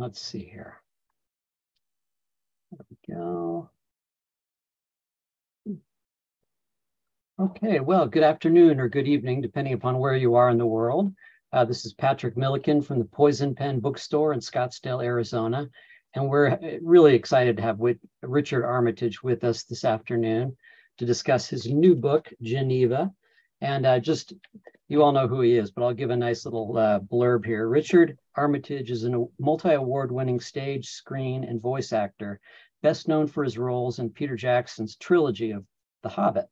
let's see here. There we go. Okay, well, good afternoon or good evening, depending upon where you are in the world. Uh, this is Patrick Milliken from the Poisoned Pen Bookstore in Scottsdale, Arizona. And we're really excited to have with Richard Armitage with us this afternoon to discuss his new book, Geneva. And uh, just, you all know who he is, but I'll give a nice little uh, blurb here. Richard Armitage is a multi-award winning stage, screen, and voice actor, best known for his roles in Peter Jackson's trilogy of The Hobbit,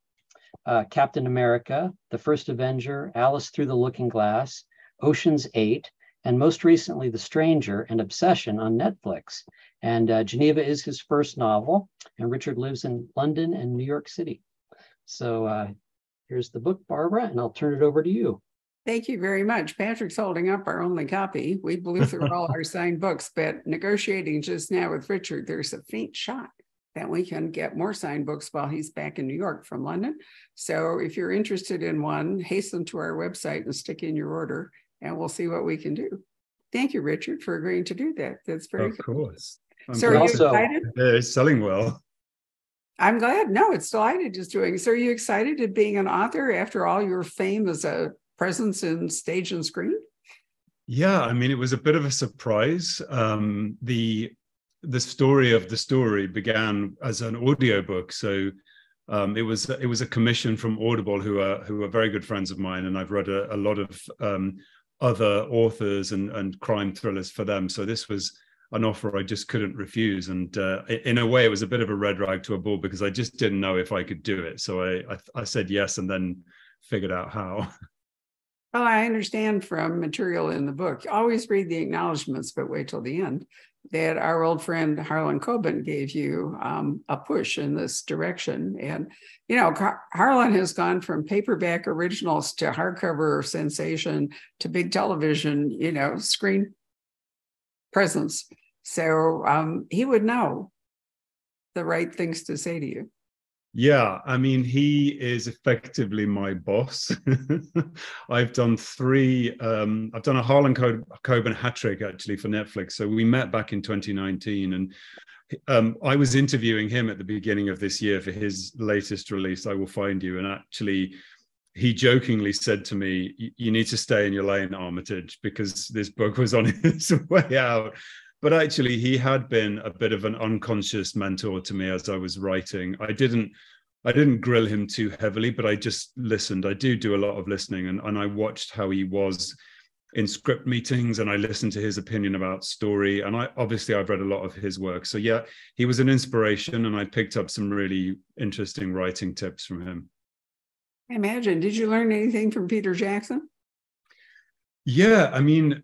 uh, Captain America, The First Avenger, Alice Through the Looking Glass, Ocean's Eight, and most recently, The Stranger and Obsession on Netflix. And uh, Geneva is his first novel, and Richard lives in London and New York City. So uh, here's the book, Barbara, and I'll turn it over to you. Thank you very much. Patrick's holding up our only copy. We blew through all our signed books, but negotiating just now with Richard, there's a faint shot that we can get more signed books while he's back in New York from London. So if you're interested in one, hasten to our website and stick in your order and we'll see what we can do. Thank you, Richard, for agreeing to do that. That's very of good. course. I'm so are you excited? It's selling well. I'm glad. No, it's delighted just doing. So are you excited at being an author after all your fame as a presence in stage and screen? Yeah, I mean, it was a bit of a surprise. Um, the the story of the story began as an audiobook. So um, it was it was a commission from Audible, who are who are very good friends of mine, and I've read a, a lot of um, other authors and and crime thrillers for them. So this was an offer I just couldn't refuse, and uh, in a way, it was a bit of a red rag to a bull because I just didn't know if I could do it. So I I, I said yes, and then figured out how. Well, I understand from material in the book. Always read the acknowledgments, but wait till the end that our old friend Harlan Coben gave you um, a push in this direction. And, you know, Car- Harlan has gone from paperback originals to hardcover sensation to big television, you know, screen presence. So um, he would know the right things to say to you. Yeah, I mean, he is effectively my boss. I've done three, um, I've done a Harlan Coben hat trick actually for Netflix. So we met back in 2019 and um, I was interviewing him at the beginning of this year for his latest release, I Will Find You. And actually, he jokingly said to me, You need to stay in your lane, Armitage, because this book was on its way out but actually he had been a bit of an unconscious mentor to me as i was writing. I didn't i didn't grill him too heavily but i just listened. I do do a lot of listening and, and i watched how he was in script meetings and i listened to his opinion about story. And i obviously i've read a lot of his work. So yeah he was an inspiration and i picked up some really interesting writing tips from him. Imagine. Did you learn anything from peter jackson? Yeah i mean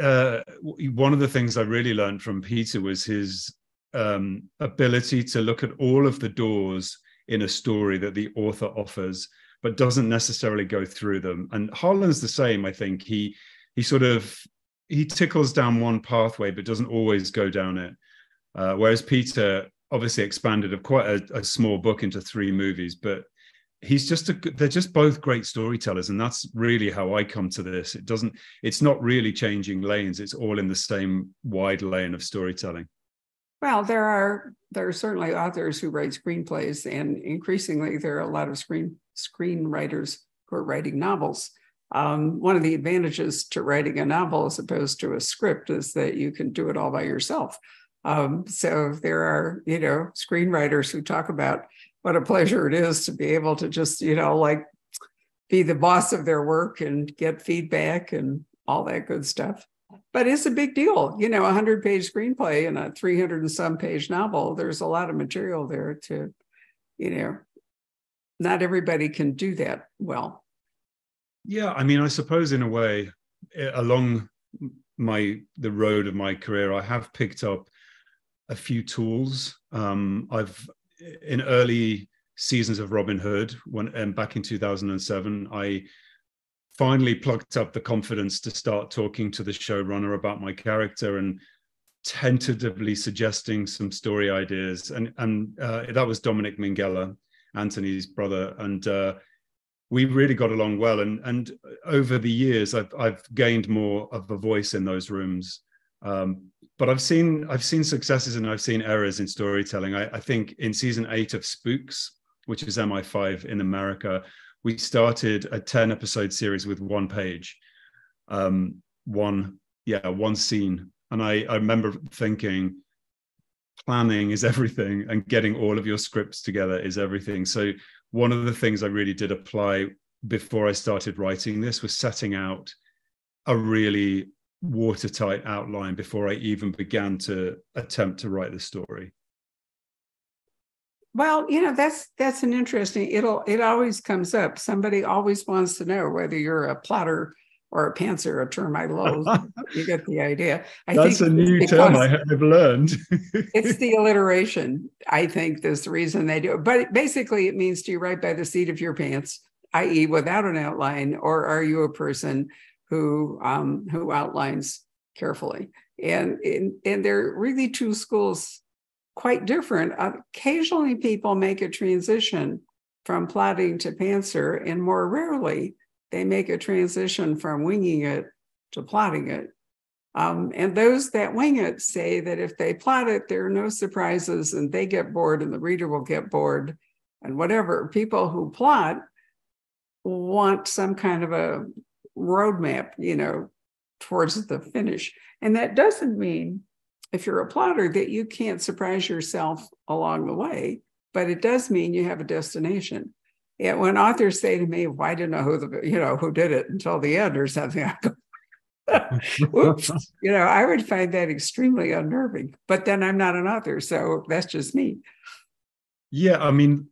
uh, one of the things I really learned from Peter was his um, ability to look at all of the doors in a story that the author offers, but doesn't necessarily go through them. And Harlan's the same. I think he he sort of he tickles down one pathway, but doesn't always go down it. Uh, whereas Peter obviously expanded a quite a, a small book into three movies, but he's just a they're just both great storytellers and that's really how i come to this. It doesn't it's not really changing lanes it's all in the same wide lane of storytelling. Well there are there are certainly authors who write screenplays and increasingly there are a lot of screen screenwriters who are writing novels. Um, one of the advantages to writing a novel as opposed to a script is that you can do it all by yourself. Um, so there are you know screenwriters who talk about what a pleasure it is to be able to just, you know, like be the boss of their work and get feedback and all that good stuff. But it's a big deal. You know, a 100 page screenplay and a 300 and some page novel, there's a lot of material there to, you know, not everybody can do that well. Yeah. I mean, I suppose in a way, eh, along my the road of my career, I have picked up a few tools. Um, I've in early seasons of Robin Hood, when um, back in 2007, I finally plucked up the confidence to start talking to the showrunner about my character and tentatively suggesting some story ideas. And and uh, that was Dominic Minghella, Anthony's brother, and uh, we really got along well. And and over the years, I've I've gained more of a voice in those rooms. Um, but I've seen I've seen successes and I've seen errors in storytelling. I, I think in season eight of Spooks, which is MI5 in America, we started a 10 episode series with one page, um, one yeah one scene, and I I remember thinking planning is everything and getting all of your scripts together is everything. So one of the things I really did apply before I started writing this was setting out a really watertight outline before I even began to attempt to write the story. Well, you know, that's that's an interesting, it'll it always comes up. Somebody always wants to know whether you're a plotter or a pantser, a term I loathe. you get the idea. I that's a new term I have learned. it's the alliteration, I think, is the reason they do it. But basically it means do you write by the seat of your pants, i.e., without an outline, or are you a person who um, who outlines carefully. And, and, and they're really two schools quite different. Occasionally, people make a transition from plotting to pantser, and more rarely, they make a transition from winging it to plotting it. Um, and those that wing it say that if they plot it, there are no surprises and they get bored and the reader will get bored and whatever. People who plot want some kind of a roadmap, you know, towards the finish. And that doesn't mean if you're a plotter that you can't surprise yourself along the way, but it does mean you have a destination. Yeah, when authors say to me, "Why didn't know who the you know who did it until the end or something," I go, "Oops," you know, I would find that extremely unnerving. But then I'm not an author, so that's just me. Yeah, I mean,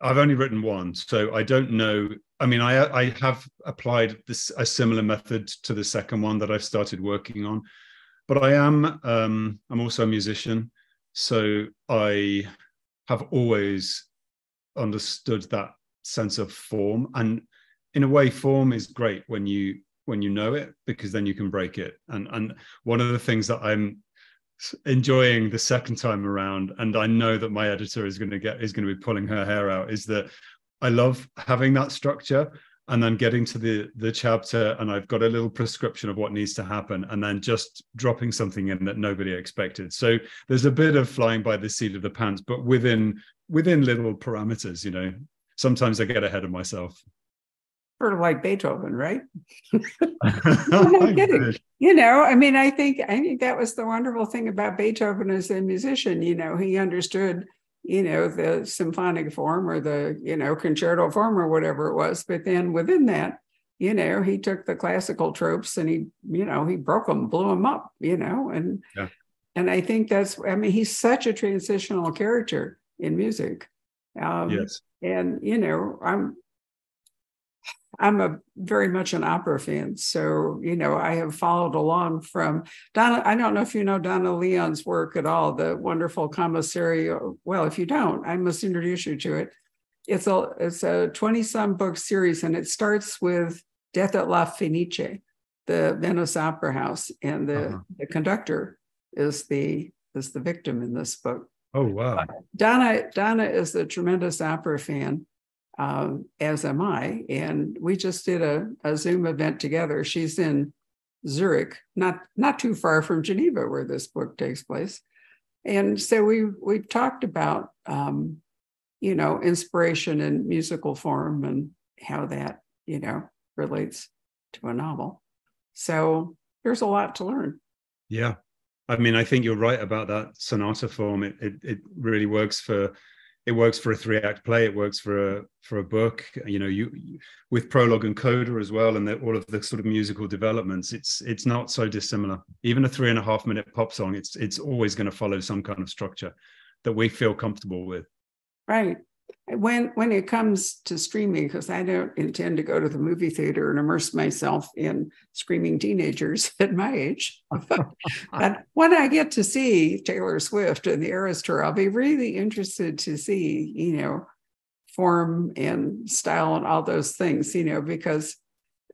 I've only written one, so I don't know I mean, I I have applied this a similar method to the second one that I've started working on, but I am um, I'm also a musician, so I have always understood that sense of form, and in a way, form is great when you when you know it because then you can break it. And and one of the things that I'm enjoying the second time around and i know that my editor is going to get is going to be pulling her hair out is that I love having that structure and then getting to the the chapter and I've got a little prescription of what needs to happen and then just dropping something in that nobody expected. So there's a bit of flying by the seat of the pants, but within within little parameters, you know. Sometimes I get ahead of myself. Sort of like Beethoven, right? I'm not kidding. You know, I mean, I think I think that was the wonderful thing about Beethoven as a musician. You know, he understood you know, the symphonic form or the, you know, concerto form or whatever it was. But then within that, you know, he took the classical tropes and he, you know, he broke them, blew them up, you know, and yeah. and I think that's, I mean, he's such a transitional character in music. Um, yes. And you know, I'm I'm a very much an opera fan. So, you know, I have followed along from Donna. I don't know if you know Donna Leon's work at all, the wonderful commissario. Well, if you don't, I must introduce you to it. It's a it's a 20 some book series, and it starts with Death at La Fenice, the Venice Opera House, and the, uh-huh. the conductor is the is the victim in this book. Oh wow. Donna Donna is a tremendous opera fan um, as am I. And we just did a, a Zoom event together. She's in Zurich, not not too far from Geneva, where this book takes place. And so we we talked about um, you know inspiration in musical form and how that you know relates to a novel. So there's a lot to learn. Yeah, I mean, I think you're right about that sonata form. It it, it really works for it works for a three act play. It works for a for a book. You know you, with prologue and coda as well and the, all of the sort of musical developments it's it's not so dissimilar. Even a three and a half minute pop song it's it's always going to follow some kind of structure that we feel comfortable with. Right when when it comes to streaming because i don't intend to go to the movie theater and immerse myself in screaming teenagers at my age. But when i get to see taylor swift and the eras tour i'll be really interested to see you know form and style and all those things you know because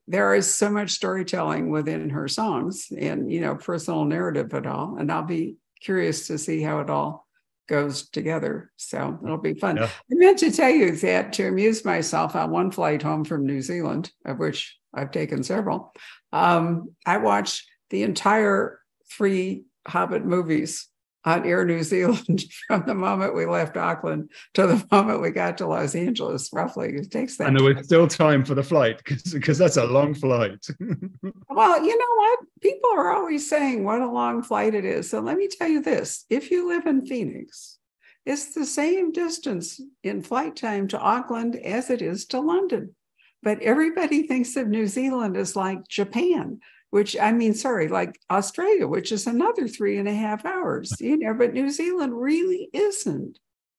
there is so much storytelling within her songs and you know personal narrative at all. And i'll be curious to see how it all goes together. So it'll be fun. Yeah. I meant to tell you that to amuse myself on one flight home from New Zealand, of which I've taken several, um, I watched the entire three Hobbit movies on Air New Zealand from the moment we left Auckland to the moment we got to Los Angeles. Roughly, it takes that. And there was still time for the flight because that's a long flight. well, you know what? People are always saying what a long flight it is. So let me tell you this: if you live in Phoenix, it's the same distance in flight time to Auckland as it is to London. But everybody thinks of New Zealand as like Japan which I mean, sorry, like Australia, which is another three and a half hours, you know, but New Zealand really isn't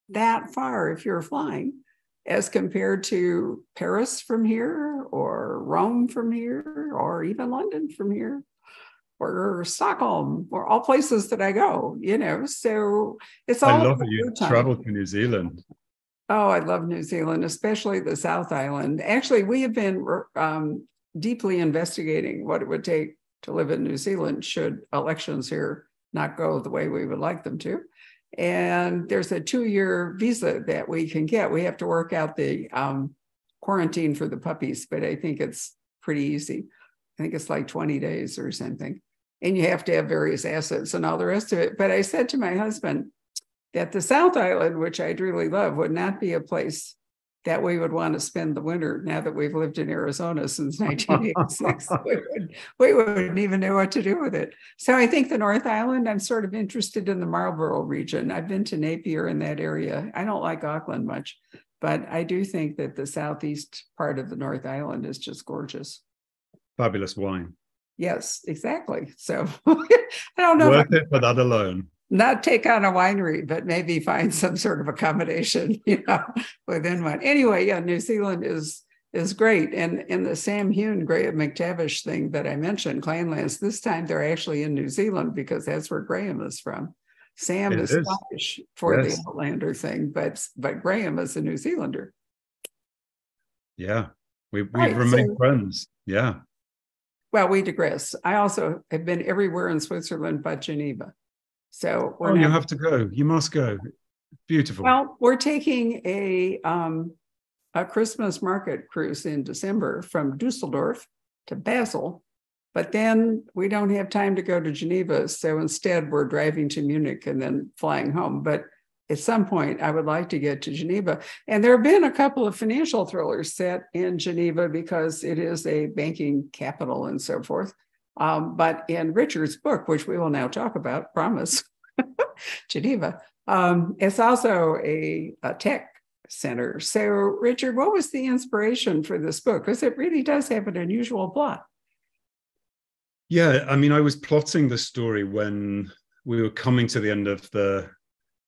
that far if you're flying as compared to Paris from here or Rome from here or even London from here or Stockholm or all places that I go, you know. So it's all I love that you travel to New Zealand. Oh, I love New Zealand, especially the South Island. Actually, we have been um, deeply investigating what it would take to live in New Zealand should elections here not go the way we would like them to. And there's a two year visa that we can get. We have to work out the um, quarantine for the puppies, but I think it's pretty easy. I think it's like 20 days or something. And you have to have various assets and all the rest of it. But I said to my husband that the South Island, which I'd really love, would not be a place that we would want to spend the winter now that we've lived in Arizona since 1986. we, would, we wouldn't even know what to do with it. So I think the North Island, I'm sort of interested in the Marlborough region. I've been to Napier in that area. I don't like Auckland much, but I do think that the southeast part of the North Island is just gorgeous. Fabulous wine. Yes, exactly. So I don't know. Worth it for that alone not take on a winery, but maybe find some sort of accommodation, you know, within one. Anyway, yeah, New Zealand is is great. And in the Sam Heughan Graham McTavish thing that I mentioned, Clanlands, this time they're actually in New Zealand because that's where Graham is from. Sam is, is, Scottish for yes. the Outlander thing, but but Graham is a New Zealander. Yeah, we we right, remain so, friends. Yeah. Well, we digress. I also have been everywhere in Switzerland but Geneva. So oh, you have to go. You must go. Beautiful. Well, we're taking a um, a Christmas market cruise in December from Dusseldorf to Basel, but then we don't have time to go to Geneva. So instead, we're driving to Munich and then flying home. But at some point, I would like to get to Geneva. And there have been a couple of financial thrillers set in Geneva because it is a banking capital and so forth. Um, but in Richard's book, which we will now talk about, promise, Geneva, um, it's also a, a, tech center. So, Richard, what was the inspiration for this book? Because it really does have an unusual plot. Yeah, I mean, I was plotting the story when we were coming to the end of the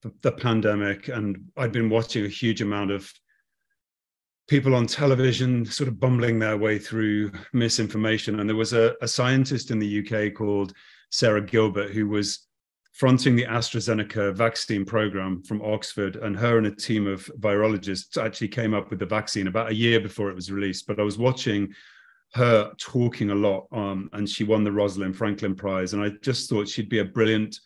the, the pandemic, and I'd been watching a huge amount of people on television sort of bumbling their way through misinformation. And there was a, a scientist in the UK called Sarah Gilbert who was fronting the AstraZeneca vaccine program from Oxford, and her and a team of virologists actually came up with the vaccine about a year before it was released. But I was watching her talking a lot, um, and she won the Rosalind Franklin Prize, and I just thought she'd be a brilliant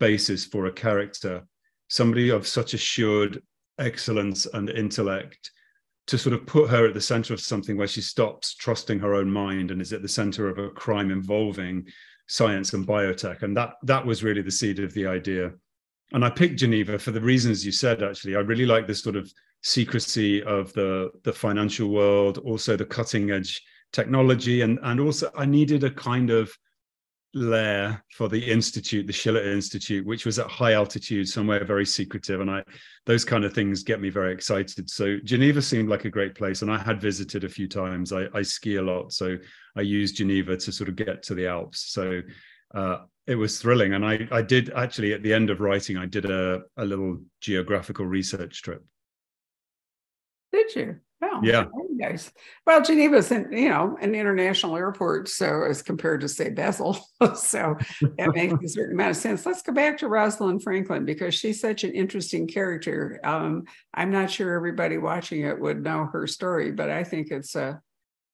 basis for a character, somebody of such assured excellence and intellect to sort of put her at the center of something where she stops trusting her own mind and is at the center of a crime involving science and biotech. And that that was really the seed of the idea. And i picked geneva for the reasons you said actually. I really like this sort of secrecy of the the financial world also the cutting edge technology. And and also i needed a kind of lair for the institute the schiller institute which was at high altitude somewhere very secretive. And i those kind of things get me very excited. So geneva seemed like a great place. And i had visited a few times. I, I ski a lot. So i used geneva to sort of get to the alps. So uh, it was thrilling. And i i did actually at the end of writing i did a, a little geographical research trip. Did you Oh, yeah. Nice. Well, Geneva's an, you know, an international airport, so as compared to say Basel. so that makes a certain amount of sense. Let's go back to Rosalind Franklin because she's such an interesting character. Um, I'm not sure everybody watching it would know her story, but I think it's a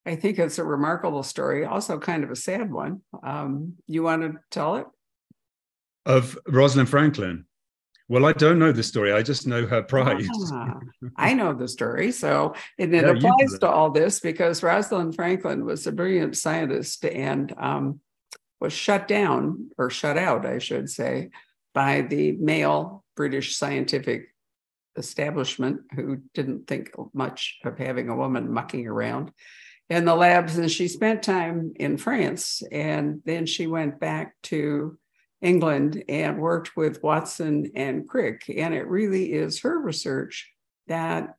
I think it's a remarkable story, also kind of a sad one. Um, you want to tell it? Of Rosalind Franklin. Well, I don't know the story. I just know her prize. Ah, I know the story. So and it yeah, applies to all this because Rosalind Franklin was a brilliant scientist and um, was shut down or shut out, I should say, by the male British scientific establishment who didn't think much of having a woman mucking around in the labs. And she spent time in France. And then she went back to England and worked with Watson and Crick. And it really is her research that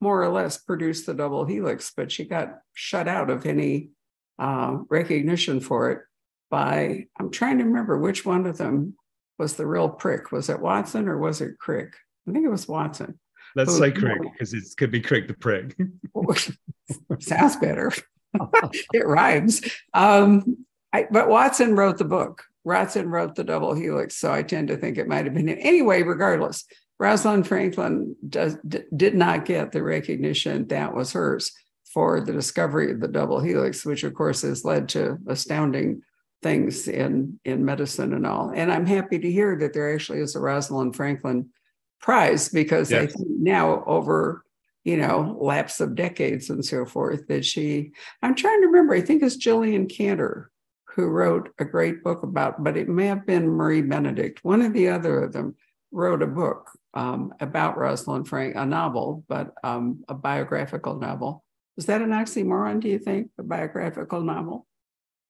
more or less produced the double helix, but she got shut out of any uh, recognition for it by, I'm trying to remember which one of them was the real prick. Was it Watson or was it Crick? I think it was Watson. Let's say Crick because it could be Crick the prick. Sounds better. it rhymes. Um, I, but Watson wrote the book. Watson wrote the double helix, so I tend to think it might have been him. Anyway, regardless, Rosalind Franklin does, d- did not get the recognition that was hers for the discovery of the double helix, which of course has led to astounding things in, in medicine and all. And I'm happy to hear that there actually is a Rosalind Franklin Prize because yes. I think now over you know lapse of decades and so forth that she I'm trying to remember I think it's Jillian Cantor who wrote a great book about but it may have been Marie Benedict one of the other of them wrote a book um, about Rosalind Frank a novel but um, a biographical novel is that an oxymoron do you think a biographical novel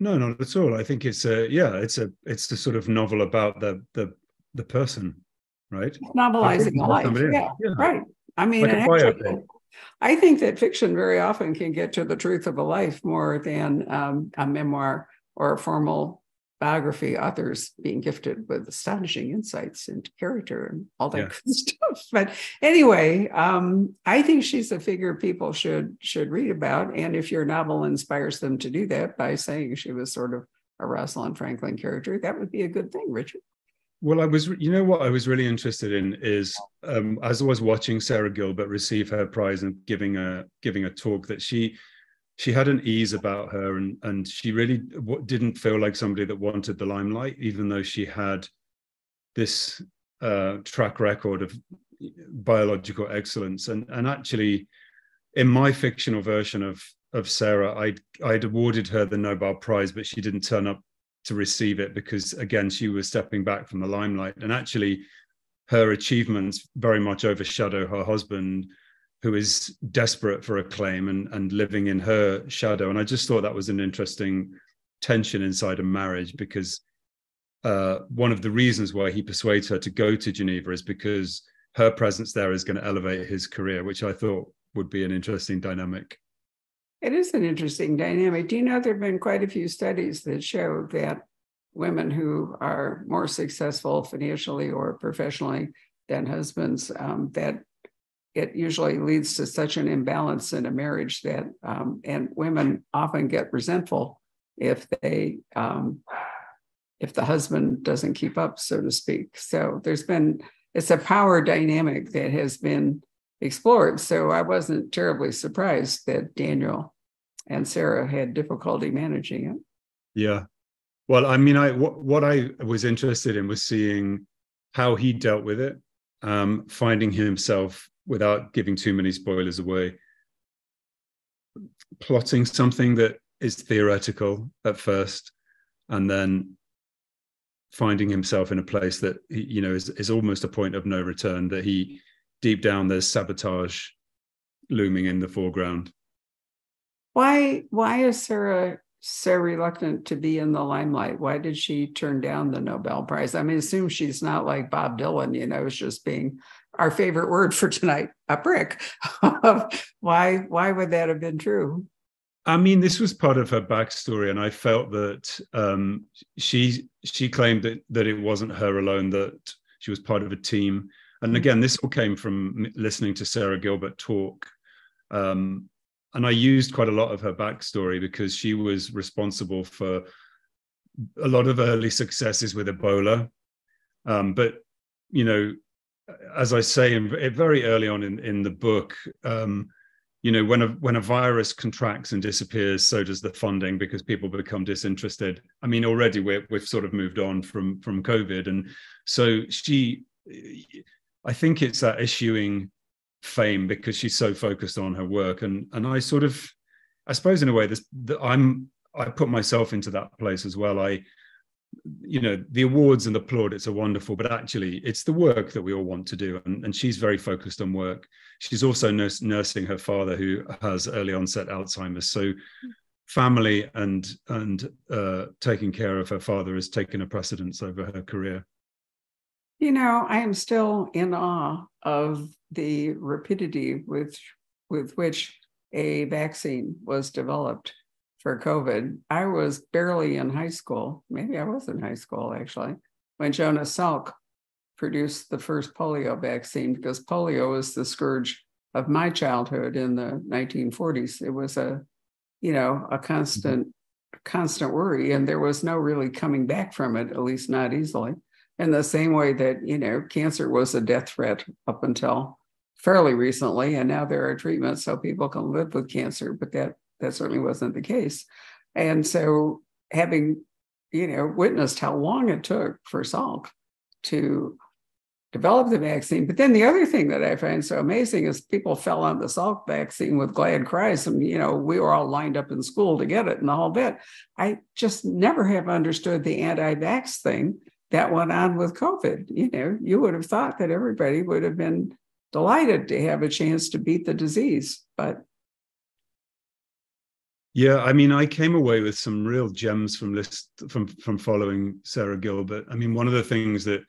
no not at all I think it's a yeah it's a it's the sort of novel about the the the person right? Novelizing life. Yeah, yeah, right. I mean, like actually, I think that fiction very often can get to the truth of a life more than um, a memoir or a formal biography. Authors being gifted with astonishing insights into character and all that yeah. kind stuff. But anyway, um, I think she's a figure people should should read about. And if your novel inspires them to do that by saying she was sort of a Rosalind Franklin character, that would be a good thing, Richard. Well, I was, you know, what I was really interested in is um, as I was watching Sarah Gilbert receive her prize and giving a giving a talk that she she had an ease about her and and she really didn't feel like somebody that wanted the limelight, even though she had this uh, track record of biological excellence. And and actually, in my fictional version of of Sarah, I'd I'd awarded her the Nobel Prize, but she didn't turn up to receive it because again she was stepping back from the limelight and actually her achievements very much overshadow her husband who is desperate for acclaim and and living in her shadow and i just thought that was an interesting tension inside a marriage because uh, one of the reasons why he persuades her to go to geneva is because her presence there is going to elevate his career which i thought would be an interesting dynamic it is an interesting dynamic. Do you know there have been quite a few studies that show that women who are more successful financially or professionally than husbands, um, that it usually leads to such an imbalance in a marriage that, um, and women often get resentful if they, um, if the husband doesn't keep up, so to speak. So there's been, it's a power dynamic that has been explored. So I wasn't terribly surprised that Daniel and Sarah had difficulty managing it. Yeah. Well, I mean, I what, what I was interested in was seeing how he dealt with it, um, finding himself without giving too many spoilers away, plotting something that is theoretical at first, and then finding himself in a place that you know is, is almost a point of no return. That he deep down there's sabotage looming in the foreground. Why why is Sarah so reluctant to be in the limelight? Why did she turn down the Nobel Prize? I mean, assume she's not like Bob Dylan, you know, it's just being our favorite word for tonight, a brick. why why would that have been true? I mean, this was part of her backstory, and I felt that um, she she claimed that that it wasn't her alone; that she was part of a team. And mm. again, this all came from listening to Sarah Gilbert talk. Um, and I used quite a lot of her backstory because she was responsible for a lot of early successes with Ebola. Um, but you know, as I say, in, very early on in, in the book, um, you know, when a when a virus contracts and disappears, so does the funding because people become disinterested. I mean, already we're, we've sort of moved on from from COVID, and so she, I think it's that issuing fame because she's so focused on her work and and I sort of I suppose in a way this I'm I put myself into that place as well. I, you know, the awards and the plaudits are wonderful, but actually, it's the work that we all want to do. And, and she's very focused on work. She's also nurse, nursing her father, who has early onset Alzheimer's. So, family and and uh, taking care of her father has taken a precedence over her career. You know, I am still in awe of the rapidity with with which a vaccine was developed for COVID. I was barely in high school. Maybe I was in high school actually when Jonas Salk produced the first polio vaccine because polio was the scourge of my childhood in the 1940s. It was a, you know, a constant, mm-hmm. constant worry, and there was no really coming back from it, at least not easily. In the same way that you know, cancer was a death threat up until fairly recently, and now there are treatments so people can live with cancer, but that that certainly wasn't the case. And so having, you know, witnessed how long it took for Salk to develop the vaccine. But then the other thing that I find so amazing is people fell on the Salk vaccine with glad cries. And, you know, we were all lined up in school to get it and the whole bit. I just never have understood the anti-vax thing that went on with COVID. You know, you would have thought that everybody would have been delighted to have a chance to beat the disease. But yeah, I mean, I came away with some real gems from list from from following Sarah Gilbert. I mean, one of the things that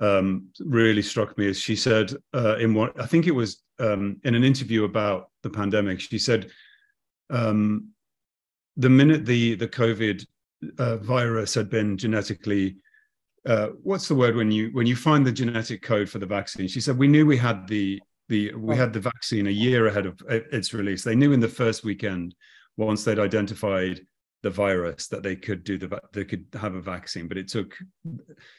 um, really struck me is she said uh, in what I think it was um, in an interview about the pandemic. She said um, the minute the the COVID uh, virus had been genetically uh, what's the word when you when you find the genetic code for the vaccine? She said we knew we had the the we had the vaccine a year ahead of its release. They knew in the first weekend once they'd identified the virus that they could do the they could have a vaccine. But it took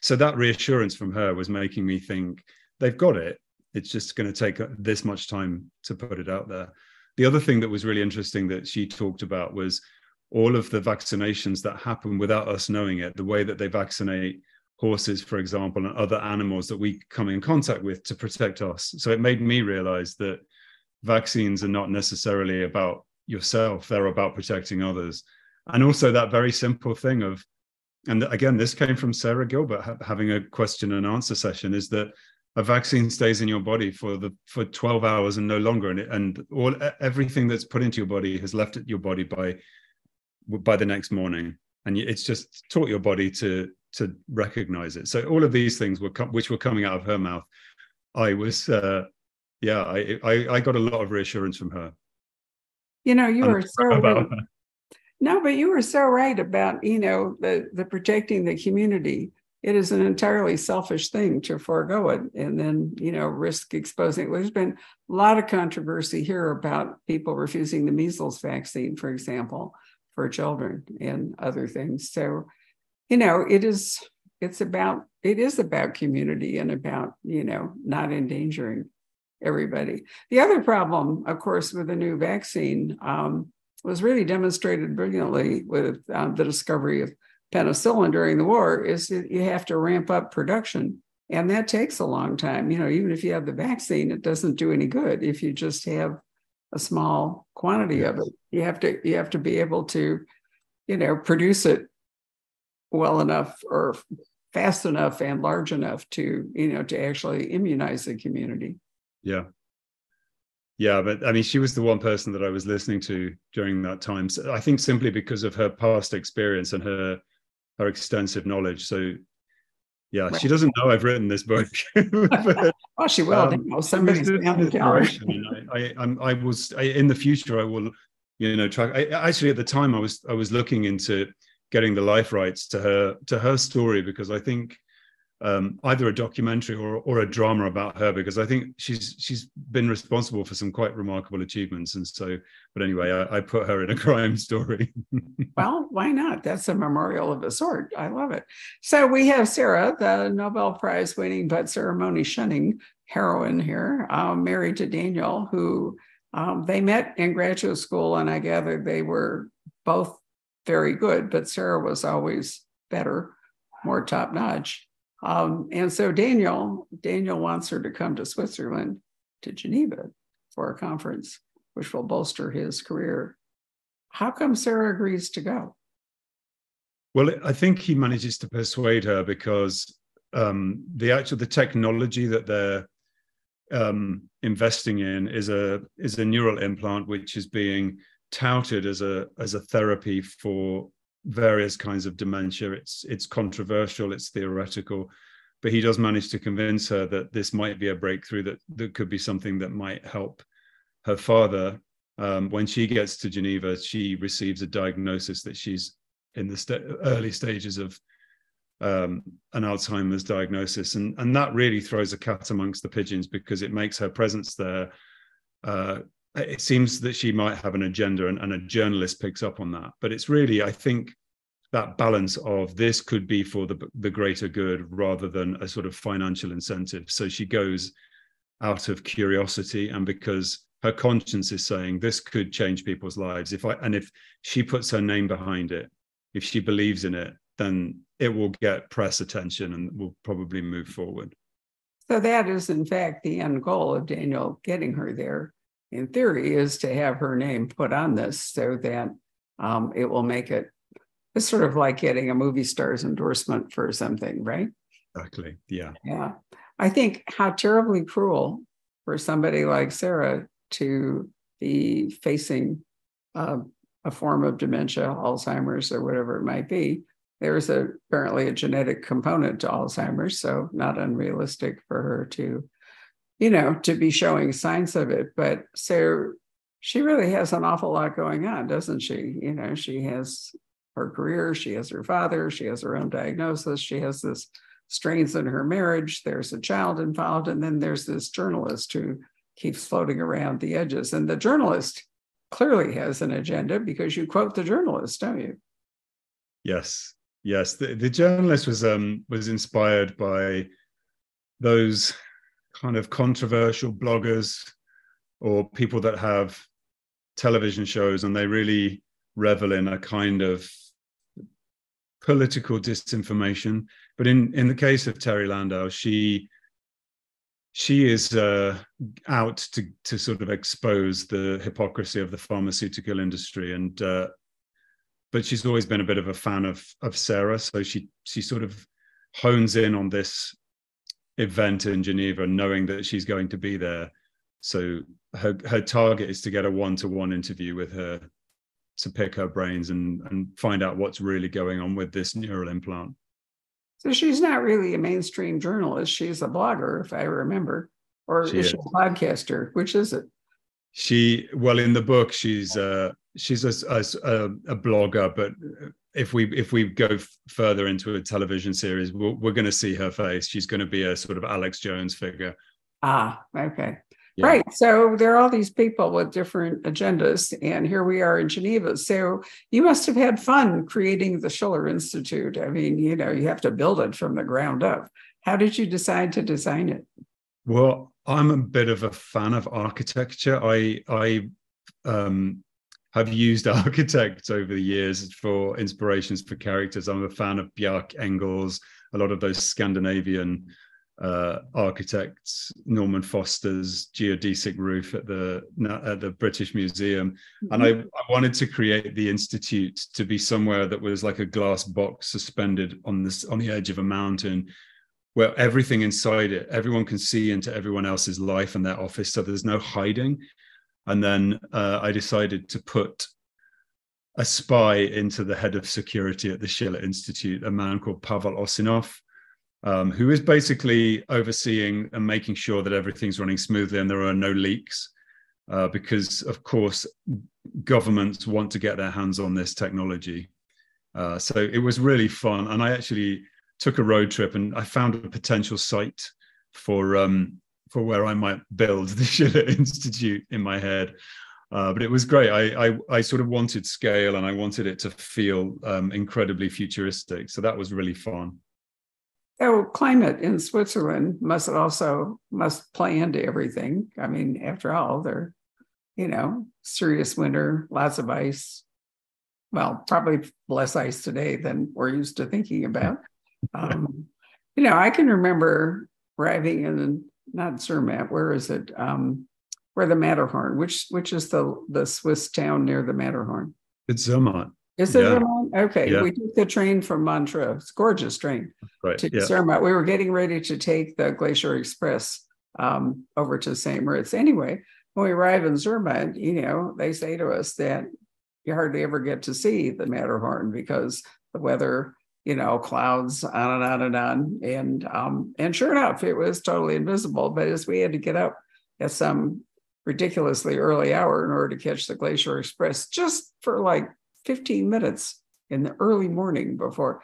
so that reassurance from her was making me think they've got it. It's just going to take uh, this much time to put it out there. The other thing that was really interesting that she talked about was all of the vaccinations that happen without us knowing it, the way that they vaccinate horses, for example, and other animals that we come in contact with to protect us. So it made me realize that vaccines are not necessarily about yourself, they're about protecting others. And also that very simple thing of, and again, this came from Sarah Gilbert ha- having a question and answer session, is that a vaccine stays in your body for the for 12 hours and no longer and it, and all everything that's put into your body has left your body by by the next morning and it's just taught your body to to recognize it. So all of these things were which were coming out of her mouth. I was, uh, yeah, I, I, I got a lot of reassurance from her. You know, you were so right. no, but you were so right about you know the the protecting the community. It is an entirely selfish thing to forego it and then you know risk exposing. There's been a lot of controversy here about people refusing the measles vaccine, for example, for children and other things. So you know, it is it's about it is about community and about you know not endangering everybody. The other problem, of course, with the new vaccine um, was really demonstrated brilliantly with um, the discovery of penicillin during the war is that you have to ramp up production and that takes a long time. You know even if you have the vaccine it doesn't do any good if you just have a small quantity of it. You have to you have to be able to you know produce it well enough or fast enough and large enough to you know to actually immunize the community yeah. Yeah but i mean she was the one person that i was listening to during that time so i think simply because of her past experience and her her extensive knowledge so yeah she doesn't know i've written this book but, well she will um, somebody's inspiration I, I, I'm, I was I, in the future i will you know try I, actually at the time i was i was looking into getting the life rights to her to her story because I think um, either a documentary or or a drama about her because I think she's she's been responsible for some quite remarkable achievements and so but anyway I, I put her in a crime story. well, why not? That's a memorial of a sort. I love it. So we have Sarah, the Nobel Prize winning but ceremony shunning heroine here, um, married to Daniel, who um, they met in graduate school, and I gather they were both very good, but Sarah was always better, more top notch. Um, and so Daniel, Daniel wants her to come to Switzerland, to Geneva, for a conference, which will bolster his career how come Sarah agrees to go? Well, I think he manages to persuade her because um, the actual the technology that they're um, investing in is a is a neural implant which is being touted as a as a therapy for various kinds of dementia. It's it's controversial, it's theoretical, but he does manage to convince her that this might be a breakthrough that that could be something that might help her father. Um, when she gets to Geneva, she receives a diagnosis that she's in the st- early stages of um, an Alzheimer's diagnosis, and and that really throws a cat amongst the pigeons because it makes her presence there. Uh, it seems that she might have an agenda, and, and a journalist picks up on that. But it's really, I think, that balance of this could be for the the greater good rather than a sort of financial incentive. So she goes out of curiosity and because her conscience is saying this could change people's lives if i and if she puts her name behind it if she believes in it then it will get press attention and will probably move forward. So that is in fact the end goal of Daniel getting her there. In theory, is to have her name put on this so that um, it will make it. It's sort of like getting a movie star's endorsement for something, right? Exactly. Yeah. Yeah. I think how terribly cruel for somebody like Sarah to be facing uh, a form of dementia, Alzheimer's, or whatever it might be, there's a, apparently a genetic component to Alzheimer's, so not unrealistic for her to, you know, to be showing signs of it. But so she really has an awful lot going on, doesn't she? You know, she has her career, she has her father, she has her own diagnosis, she has this strains in her marriage, there's a child involved, and then there's this journalist who keeps floating around the edges. And the journalist clearly has an agenda because you quote the journalist, don't you? Yes, Yes, the, the journalist was um, was inspired by those kind of controversial bloggers or people that have television shows and they really revel in a kind of political disinformation. But in in the case of Terry Landau, she she is uh, out to to sort of expose the hypocrisy of the pharmaceutical industry and uh, but she's always been a bit of a fan of of Sarah, so she she sort of hones in on this event in Geneva, knowing that she's going to be there. So her her target is to get a one to one interview with her to pick her brains and and find out what's really going on with this neural implant. So she's not really a mainstream journalist. She's a blogger, if I remember, or she is, is she a podcaster? Which is it? She well in the book she's uh she's a, a, a, blogger, but if we if we go f- further into a television series, we're, we're going to see her face. She's going to be a sort of Alex Jones figure. Ah, okay. Yeah. Right. So there are all these people with different agendas, and here we are in Geneva. So you must have had fun creating the Schiller Institute. I mean, you know, you have to build it from the ground up. How did you decide to design it? Well, I'm a bit of a fan of architecture. I I um, have used architects over the years for inspirations for characters. I'm a fan of Bjarke Ingels, a lot of those Scandinavian uh, architects, Norman Foster's geodesic roof at the at the British Museum, mm-hmm. and I, I, wanted to create the institute to be somewhere that was like a glass box suspended on this on the edge of a mountain, where everything inside it, everyone can see into everyone else's life and their office, so there's no hiding. And then uh, I decided to put a spy into the head of security at the Schiller Institute, a man called Pavel Osinov, um, who is basically overseeing and making sure that everything's running smoothly and there are no leaks. Uh, because, of course, governments want to get their hands on this technology. Uh, so it was really fun. And I actually took a road trip and I found a potential site for um, for where I might build the Schiller Institute in my head. Uh, but it was great. I, I, I sort of wanted scale and I wanted it to feel um, incredibly futuristic. So that was really fun. Oh, climate in Switzerland must also must play into everything. I mean, after all, they're you know serious winter, lots of ice. Well, probably less ice today than we're used to thinking about. Um, you know, I can remember arriving in not Zermatt. Where is it? Um, where the Matterhorn? Which which is the the Swiss town near the Matterhorn? It's Zermatt. Is it Yeah. Vermont? Okay, Yeah. we took the train from Montreux. It's a gorgeous train Right. to Yeah. Zermatt. We were getting ready to take the Glacier Express um, over to St. Moritz. Anyway, when we arrive in Zermatt, you know, they say to us that you hardly ever get to see the Matterhorn because the weather, you know, clouds on and on and on. And um, and sure enough, it was totally invisible. But as we had to get up at some ridiculously early hour in order to catch the Glacier Express, just for like 15 minutes in the early morning before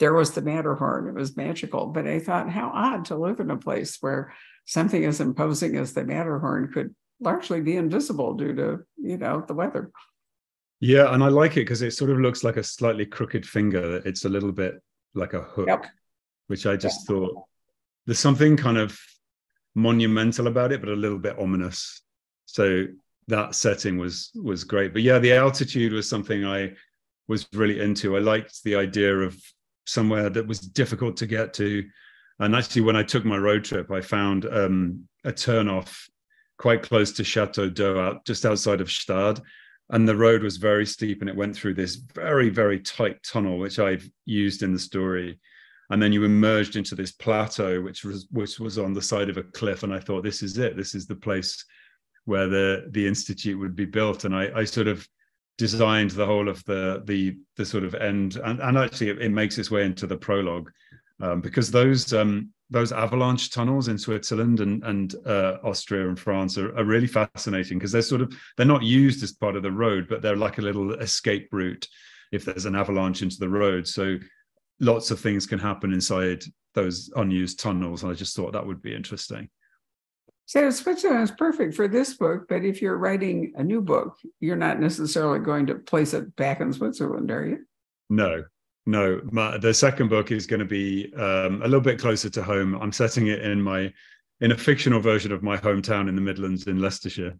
there was the Matterhorn. It was magical. But I thought, how odd to live in a place where something as imposing as the Matterhorn could largely be invisible due to, you know, the weather. Yeah, and I like it because it sort of looks like a slightly crooked finger. It's a little bit like a hook, Yep. which I just thought there's something kind of monumental about it, but a little bit ominous. So that setting was was great. But yeah, the altitude was something I was really into. I liked the idea of somewhere that was difficult to get to. And actually, when I took my road trip, I found um, a turnoff quite close to Chateau d'Eau, out just outside of Gstaad and the road was very steep and it went through this very very tight tunnel which i've used in the story. And then you emerged into this plateau which was which was on the side of a cliff. And i thought this is it. This is the place where the the institute would be built. And i i sort of designed the whole of the the the sort of end. And, and actually it, it makes its way into the prologue um, because those um, those avalanche tunnels in Switzerland and and uh, Austria and France are, are really fascinating because they're sort of they're not used as part of the road, but they're like a little escape route if there's an avalanche into the road. So lots of things can happen inside those unused tunnels, and I just thought that would be interesting. So Switzerland is perfect for this book, but if you're writing a new book, you're not necessarily going to place it back in Switzerland, are you? No, no. My, the second book is going to be um, a little bit closer to home. I'm setting it in my in a fictional version of my hometown in the Midlands in Leicestershire.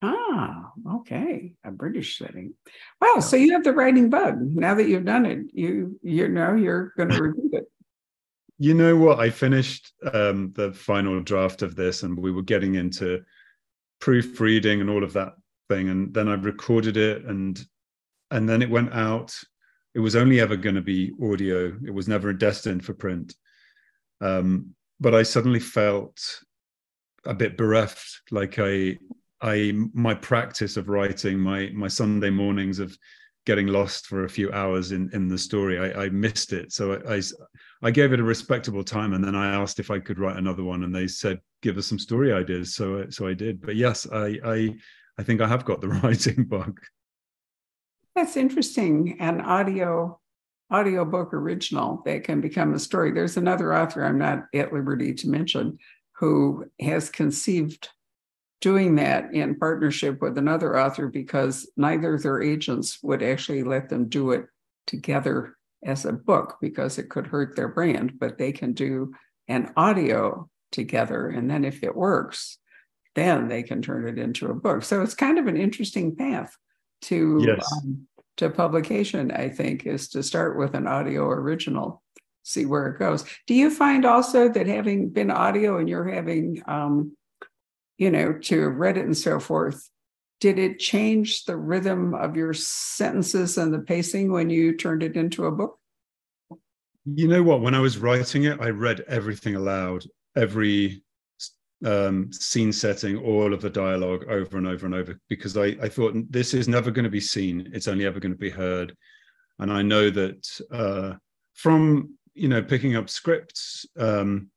Ah, okay, a British setting. Well, so you have the writing bug. Now that you've done it, you you know you're going to repeat it. You know what? I finished um, the final draft of this, and we were getting into proofreading and all of that thing, and then I recorded it, and and then it went out. It was only ever going to be audio. It was never destined for print. Um, but I suddenly felt a bit bereft, like I, I, my practice of writing, my my Sunday mornings of getting lost for a few hours in in the story, I, I missed it. So I, I I gave it a respectable time, and then I asked if I could write another one, and they said, "Give us some story ideas." So, so I did. But yes, I, I, I think I have got the writing bug. That's interesting. An audio audio book original that can become a story. There's another author I'm not at liberty to mention who has conceived doing that in partnership with another author because neither their agents would actually let them do it together as a book because it could hurt their brand, but they can do an audio together. And then if it works, then they can turn it into a book. So it's kind of an interesting path to Yes. um, to publication, I think, is to start with an audio original, see where it goes. Do you find also that having been audio and you're having um, you know, to Reddit and so forth, did it change the rhythm of your sentences and the pacing when you turned it into a book? You know what? When I was writing it, I read everything aloud, every um, scene setting, all of the dialogue over and over and over, because I, I thought this is never going to be seen. It's only ever going to be heard. And I know that uh, from, you know, picking up scripts, um,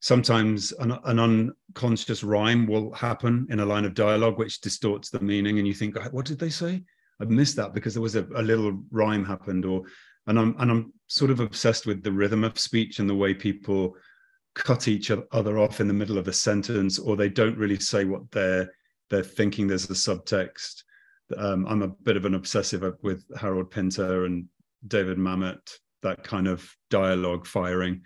sometimes an, an unconscious rhyme will happen in a line of dialogue, which distorts the meaning. And you think, what did they say? I missed that because there was a, a little rhyme happened or and I'm and I'm sort of obsessed with the rhythm of speech and the way people cut each other off in the middle of a sentence, or they don't really say what they're they're thinking. There's a subtext. Um, I'm a bit of an obsessive with Harold Pinter and David Mamet, that kind of dialogue firing.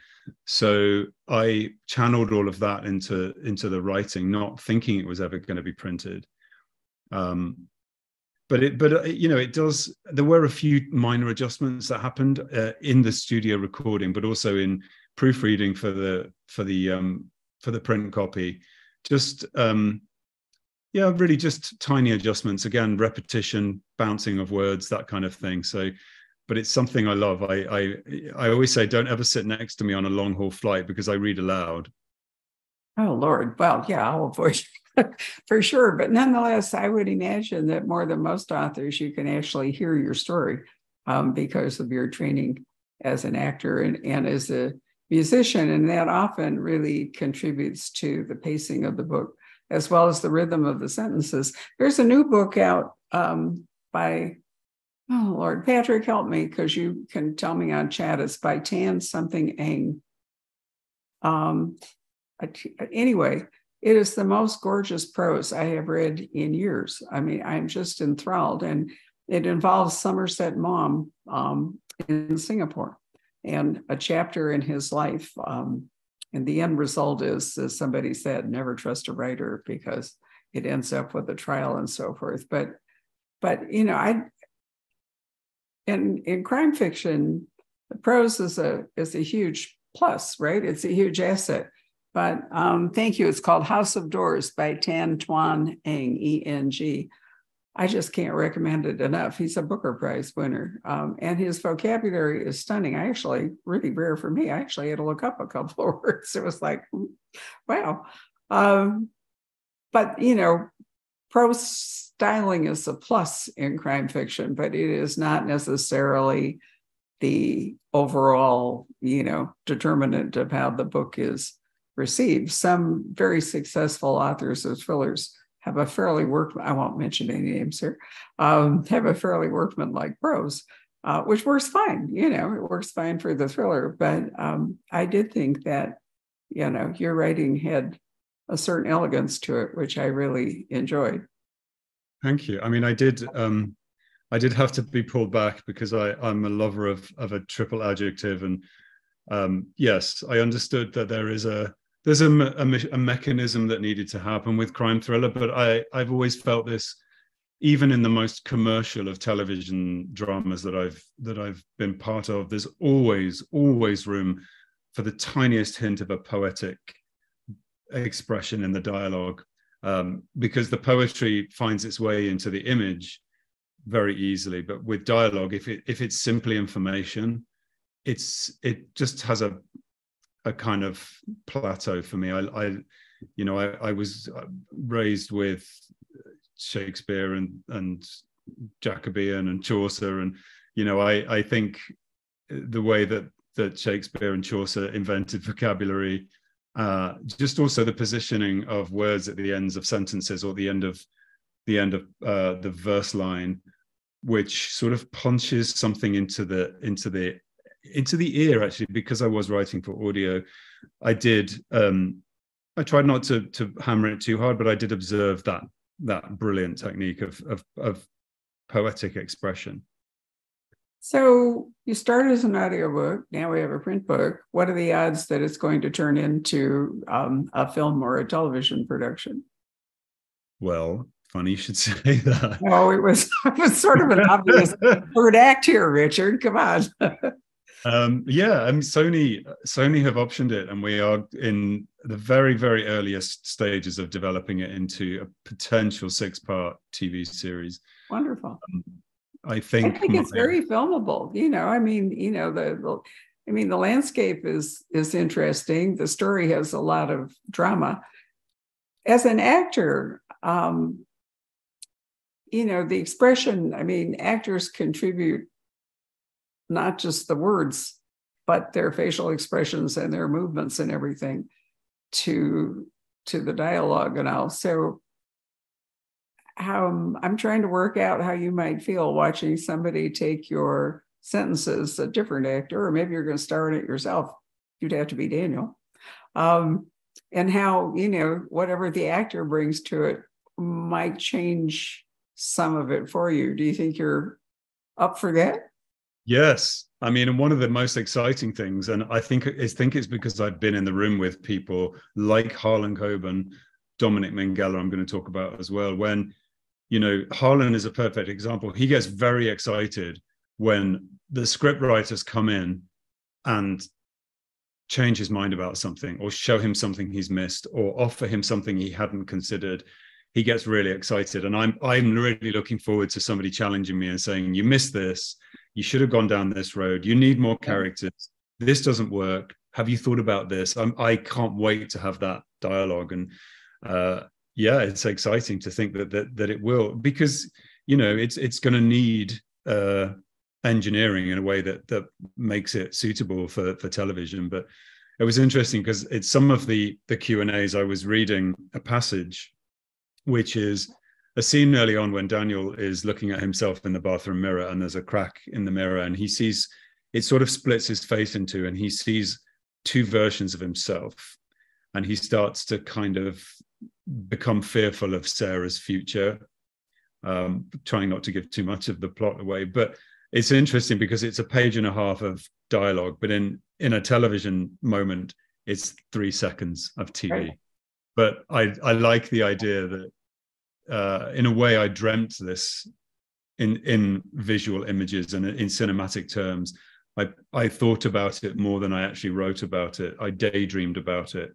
So I channeled all of that into into the writing, not thinking it was ever going to be printed. Um, but it but uh, you know it does there were a few minor adjustments that happened uh, in the studio recording but also in proofreading for the for the um for the print copy just um yeah, really just tiny adjustments. Again, repetition, bouncing of words, that kind of thing. So, but it's something I love. I I I always say, don't ever sit next to me on a long haul flight because I read aloud. Oh Lord. Well, yeah, I'll avoid for sure. But nonetheless, I would imagine that more than most authors, you can actually hear your story um, because of your training as an actor and, and as a musician. And that often really contributes to the pacing of the book as well as the rhythm of the sentences. There's a new book out um, by, oh Lord, Patrick, help me because you can tell me on chat. It's by Tan something Eng. Um, anyway, it is the most gorgeous prose I have read in years. I mean, I'm just enthralled, and it involves Somerset Maugham um, in Singapore and a chapter in his life. Um, and the end result is, as somebody said, never trust a writer because it ends up with a trial and so forth. But, but you know, I in in crime fiction, prose is a is a huge plus, right? It's a huge asset. But um, thank you. It's called House of Doors by Tan Twan Eng, E N G. I just can't recommend it enough. He's a Booker Prize winner, um, and his vocabulary is stunning. I actually, really rare for me, I actually had to look up a couple of words. It was like, wow. Um, but, you know, prose styling is a plus in crime fiction, but it is not necessarily the overall, you know, determinant of how the book is received. Some very successful authors of thrillers have a fairly work, I won't mention any names here, um, have a fairly workman-like prose, uh, which works fine. You know, it works fine for the thriller. But um, I did think that, you know, your writing had a certain elegance to it, which I really enjoyed. Thank you. I mean, I did. Um, I did have to be pulled back because I, I'm a lover of of a triple adjective, and um, yes, I understood that there is a there's a, a, a, mechanism that needed to happen with crime thriller but i i've always felt this even in the most commercial of television dramas that i've that i've been part of there's always always room for the tiniest hint of a poetic expression in the dialogue um, because the poetry finds its way into the image very easily. But with dialogue if it if it's simply information it's it just has a a kind of plateau for me. I, I you know, I, I, was uh, raised with Shakespeare and and Jacobean and Chaucer, and you know, I I think the way that that Shakespeare and Chaucer invented vocabulary, uh, just also the positioning of words at the ends of sentences or the end of the end of uh, the verse line, which sort of punches something into the into the into the ear actually because I was writing for audio. I did. Um, I tried not to to hammer it too hard, but I did observe that that brilliant technique of of, of poetic expression. So you started as an audiobook. Now we have a print book. What are the odds that it's going to turn into um, a film or a television production? Well, funny you should say that. No, it was it was sort of an obvious third act here, Richard. Come on. Um, yeah, I mean, Sony Sony have optioned it, and we are in the very very earliest stages of developing it into a potential six part TV series. Wonderful. Um, I think I think my, it's very filmable. You know, I mean, you know, the, the I mean, the landscape is is interesting. The story has a lot of drama. As an actor, um, you know, the expression. I mean, actors contribute not just the words, but their facial expressions and their movements and everything to to the dialogue and all. So um, I'm trying to work out how you might feel watching somebody take your sentences, a different actor, or maybe you're going to star in it yourself. You'd have to be Daniel. Um, and how, you know, whatever the actor brings to it might change some of it for you. Do you think you're up for that? Yes, I mean, and one of the most exciting things, and I think I think it's because I've been in the room with people like Harlan Coben, Dominic Minghella, I'm going to talk about as well. When you know, Harlan is a perfect example. He gets very excited when the script writers come in and change his mind about something, or show him something he's missed, or offer him something he hadn't considered. he gets really excited, and I'm I'm really looking forward to somebody challenging me and saying, "You missed this. You should have gone down this road. You need more characters. This doesn't work. Have you thought about this?" I'm, I can't wait to have that dialogue, and uh, yeah, it's exciting to think that that that it will because you know it's it's going to need uh, engineering in a way that that makes it suitable for for television, but it was interesting because it's some of the the q and a's i was reading a passage which is a scene early on when daniel is looking at himself in the bathroom mirror and there's a crack in the mirror and he sees it sort of splits his face into and he sees two versions of himself. And he starts to kind of become fearful of sarah's future um, trying not to give too much of the plot away. But it's interesting because it's a page and a half of dialogue, but in in a television moment, it's three seconds of TV. But I I like the idea that uh, in a way I dreamt this in in visual images and in cinematic terms. I I thought about it more than I actually wrote about it. I daydreamed about it,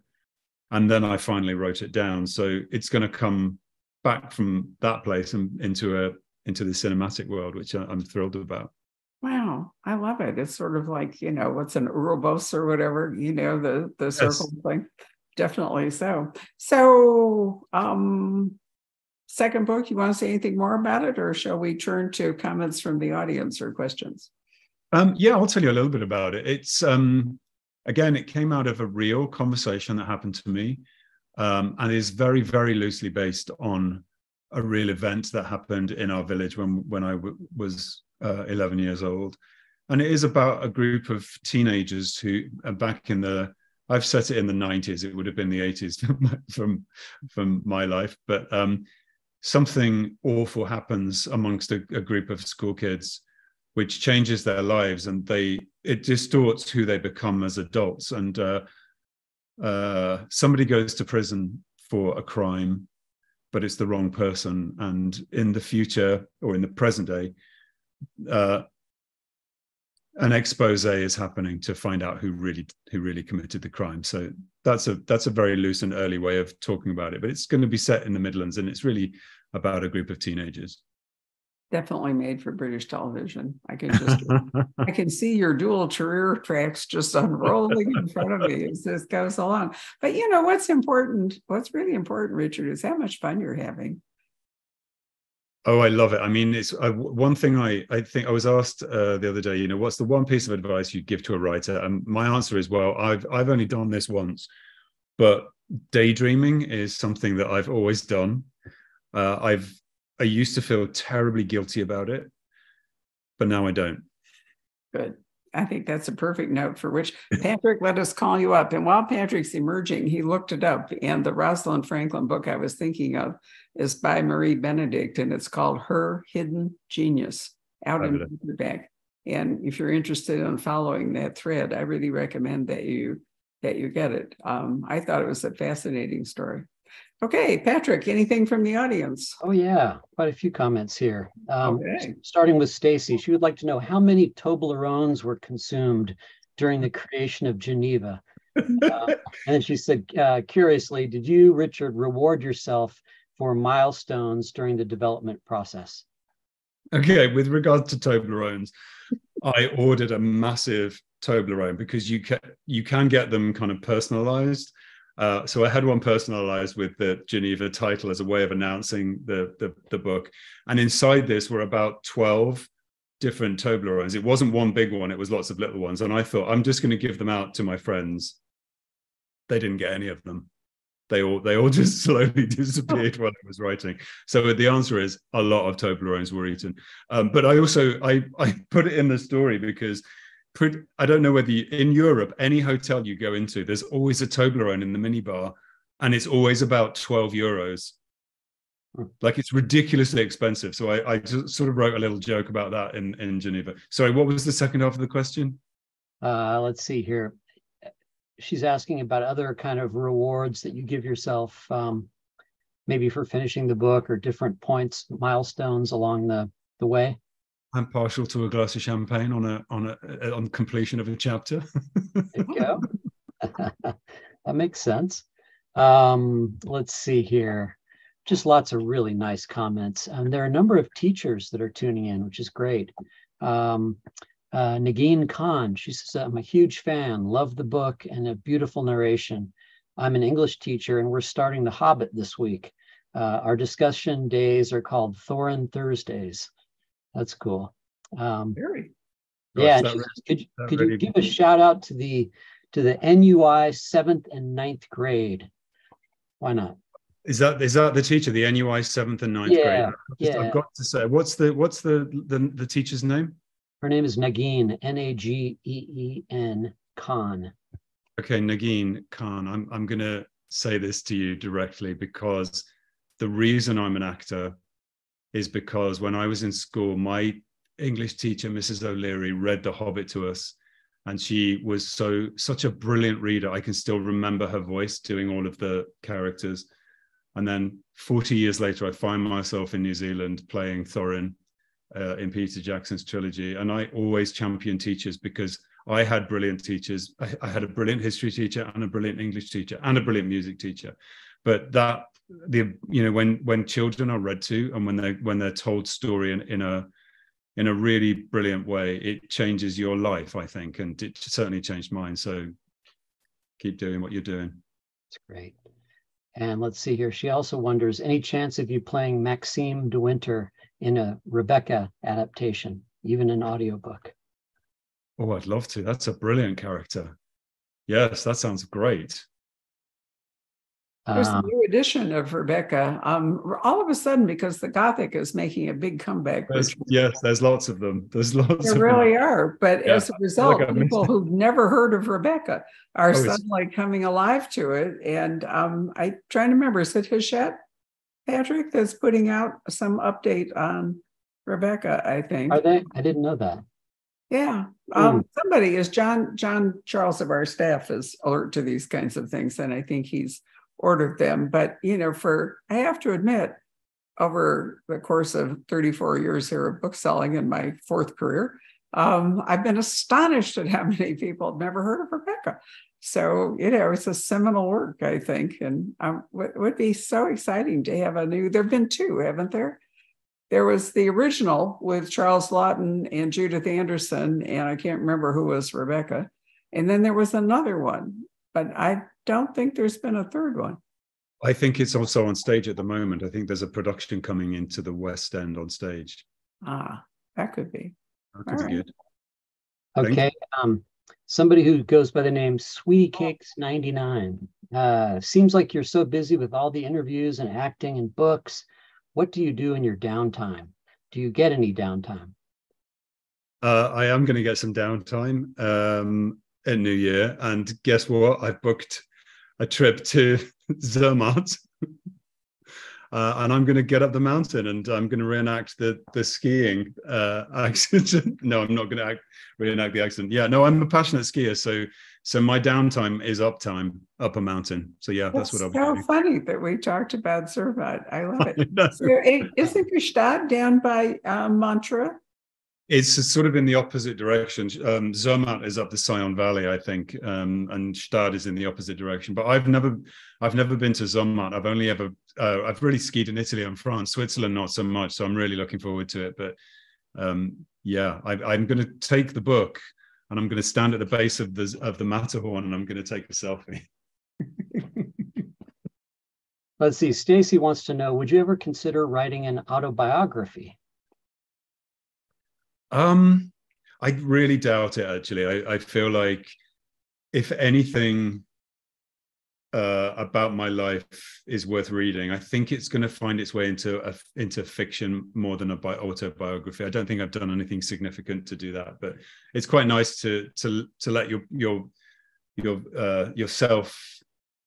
and then I finally wrote it down. So it's going to come back from that place and into a into the cinematic world, which I'm thrilled about. Wow, I love it. It's sort of like, you know, what's an Ouroboros or whatever, you know, the the circle yes. thing. Definitely so. So um second book, you want to say anything more about it, or shall we turn to comments from the audience or questions? Um, yeah, I'll tell you a little bit about it. It's um again, it came out of a real conversation that happened to me. Um, and is very, very loosely based on a real event that happened in our village when when I was uh, 11 years old, and it is about a group of teenagers who are back in the. I've set it in the 90s. It would have been the 80s from from my life, but um, something awful happens amongst a, a group of school kids, which changes their lives, and they it distorts who they become as adults. And uh, uh, somebody goes to prison for a crime but it's the wrong person. And in the future or in the present day, uh, an expose is happening to find out who really who really committed the crime. So that's a that's a very loose and early way of talking about it. But it's going to be set in the Midlands, and it's really about a group of teenagers definitely made for British television. I can just I can see your dual career tracks just unrolling in front of me as this goes along. But you know what's important, what's really important, Richard, is how much fun you're having. Oh, I love it. I mean, it's uh, one thing I, I think I was asked uh, the other day, you know, what's the one piece of advice you'd give to a writer? And my answer is, well, I've, I've only done this once, but daydreaming is something that I've always done. Uh, I've I used to feel terribly guilty about it, but now I don't. Good. I think that's a perfect note for which Patrick let us call you up. And while Patrick's emerging, he looked it up. And the Rosalind Franklin book I was thinking of is by Marie Benedict, and it's called Her Hidden Genius out in the paperback. And if you're interested in following that thread, I really recommend that you that you get it. Um, I thought it was a fascinating story. Okay, Patrick, anything from the audience? Oh yeah, quite a few comments here. Um, okay. Starting with Stacy, she would like to know how many Toblerones were consumed during the creation of Geneva. uh, and she said, uh, curiously, did you, Richard, reward yourself for milestones during the development process? Okay, with regard to Toblerones, I ordered a massive Toblerone because you can you can get them kind of personalized. Uh, so I had one personalized with the Geneva title as a way of announcing the, the, the book. And inside this were about 12 different Toblerones. It wasn't one big one, it was lots of little ones. And I thought, I'm just going to give them out to my friends. They didn't get any of them. They all they all just slowly disappeared while I was writing. So the answer is a lot of Toblerones were eaten. Um, but I also I I put it in the story because pretty, I don't know whether you, in Europe, any hotel you go into, there's always a Toblerone in the minibar, and it's always about 12 euros. Hmm. Like it's ridiculously expensive. So I, I just sort of wrote a little joke about that in, in Geneva. Sorry, what was the second half of the question? Uh, let's see here. She's asking about other kind of rewards that you give yourself, um, maybe for finishing the book or different points, milestones along the, the way. I'm partial to a glass of champagne on a on a on completion of a chapter. there you go. that makes sense. Um, let's see here. just lots of really nice comments. And there are a number of teachers that are tuning in, which is great. Um, uh, Nageen Khan, she says, I'm a huge fan, love the book and a beautiful narration. I'm an English teacher and we're starting The Hobbit this week. Uh, our discussion days are called Thorin Thursdays. That's cool. Um, Very. yeah, says, could, could you give a shout out to the to the NUI seventh and ninth grade? Why not? Is that is that the teacher, the NUI seventh and ninth yeah, grade? Just, yeah. I've got to say, what's the what's the the, the teacher's name? Her name is Nageen, N A G E E N Khan. Okay, Nageen Khan. I'm I'm gonna say this to you directly because the reason I'm an actor is because when I was in school, my English teacher, Mrs. O'Leary, read The Hobbit to us. And she was so such a brilliant reader. I can still remember her voice doing all of the characters. And then 40 years later, I find myself in New Zealand playing Thorin uh, in Peter Jackson's trilogy. And I always champion teachers because I had brilliant teachers. I, I, had a brilliant history teacher and a brilliant English teacher and a brilliant music teacher. But that the you know when when children are read to and when they when they're told story in, in a in a really brilliant way, it changes your life, I think, and it certainly changed mine. So keep doing what you're doing. it's great. And let's see here. She also wonders any chance of you playing Maxim de Winter in a Rebecca adaptation, even an audiobook? Oh, I'd love to. That's a brilliant character. Yes, that sounds great. There's a um, new edition of Rebecca. Um, all of a sudden, because the Gothic is making a big comeback. There's, yes, there's lots of them. There's lots. There really them. are. But yeah. as a result, like people who've never heard of Rebecca are oh, suddenly coming alive to it. And um, I'm trying to remember, is it Hachette, Patrick, that's putting out some update on Rebecca? I think. Are they? I didn't know that. Yeah. Um, mm. Somebody is John John Charles of our staff is alert to these kinds of things, and I think he's ordered them. But, you know, for, I have to admit, over the course of 34 years here of bookselling in my fourth career, um, I've been astonished at how many people have never heard of Rebecca. So, you know, it's a seminal work, I think, and um, it would be so exciting to have a new, there have been two, haven't there? There was the original with Charles Laughton and Judith Anderson, and I can't remember who was Rebecca. And then there was another one, but I don't think there's been a third one. I think it's also on stage at the moment. I think there's a production coming into the West End on stage. Ah, that could be. That could All be right. good. Okay. Um, somebody who goes by the name Sweetie Cakes 99. Uh, seems like you're so busy with all the interviews and acting and books. What do you do in your downtime? Do you get any downtime? Uh, I am going to get some downtime um, in New Year. And guess what? I've booked a trip to Zermatt. Uh, and I'm going to get up the mountain and I'm going to reenact the the skiing uh, accident. no, I'm not going to act, reenact the accident. Yeah, no, I'm a passionate skier, so so my downtime is up time up a mountain. So yeah, that's, that's what I'll so funny that we talked about Zermatt. I love it. so, isn't Gstaad down by um, Montreux? It's sort of in the opposite direction. Um, Zermatt is up the Sion Valley, I think, um, and Gstaad is in the opposite direction. But I've never, I've never been to Zermatt. I've only ever, uh, I've really skied in Italy and France, Switzerland not so much. So I'm really looking forward to it. But um, yeah, I, I'm going to take the book and I'm going to stand at the base of the of the Matterhorn and I'm going to take a selfie. Let's see. Stacy wants to know: Would you ever consider writing an autobiography? Um, I really doubt it. Actually, I, I feel like if anything uh, about my life is worth reading, I think it's going to find its way into a, into fiction more than a bi- autobiography. I don't think I've done anything significant to do that, but it's quite nice to to to let your your your uh, yourself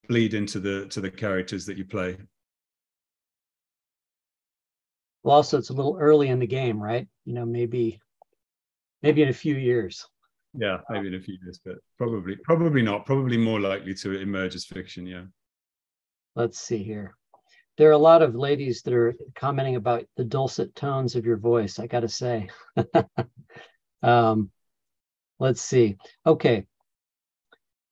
bleed into the to the characters that you play. Well, also it's a little early in the game, right? You know, maybe maybe in a few years. Yeah, maybe in a few years, but probably probably not. Probably more likely to emerge as fiction. Yeah. Let's see here. There are a lot of ladies that are commenting about the dulcet tones of your voice. I got to say. um, let's see. Okay.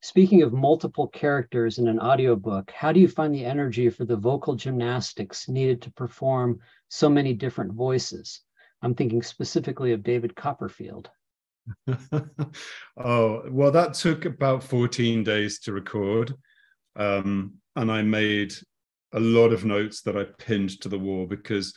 Speaking of multiple characters in an audiobook, how do you find the energy for the vocal gymnastics needed to perform so many different voices? I'm thinking specifically of David Copperfield. oh, well, that took about 14 days to record. Um, and I made a lot of notes that I pinned to the wall because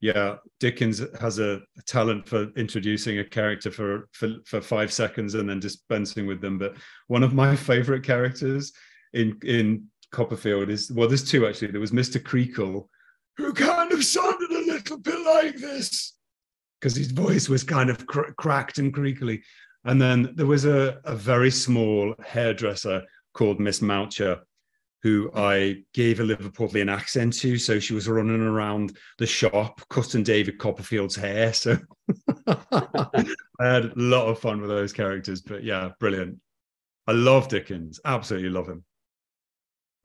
yeah, Dickens has a, talent for introducing a character for, for for five seconds and then dispensing with them. But one of my favorite characters in in Copperfield is well, there's two actually. There was Mr. Creakle, who kind of sounded a little bit like this because his voice was kind of cr- cracked and creakly. And then there was a, a very small hairdresser called Miss Mowcher, who I gave a Liverpoolian accent to. So she was running around the shop cutting David Copperfield's hair. So I had a lot of fun with those characters. But yeah, brilliant. I love Dickens. Absolutely love him.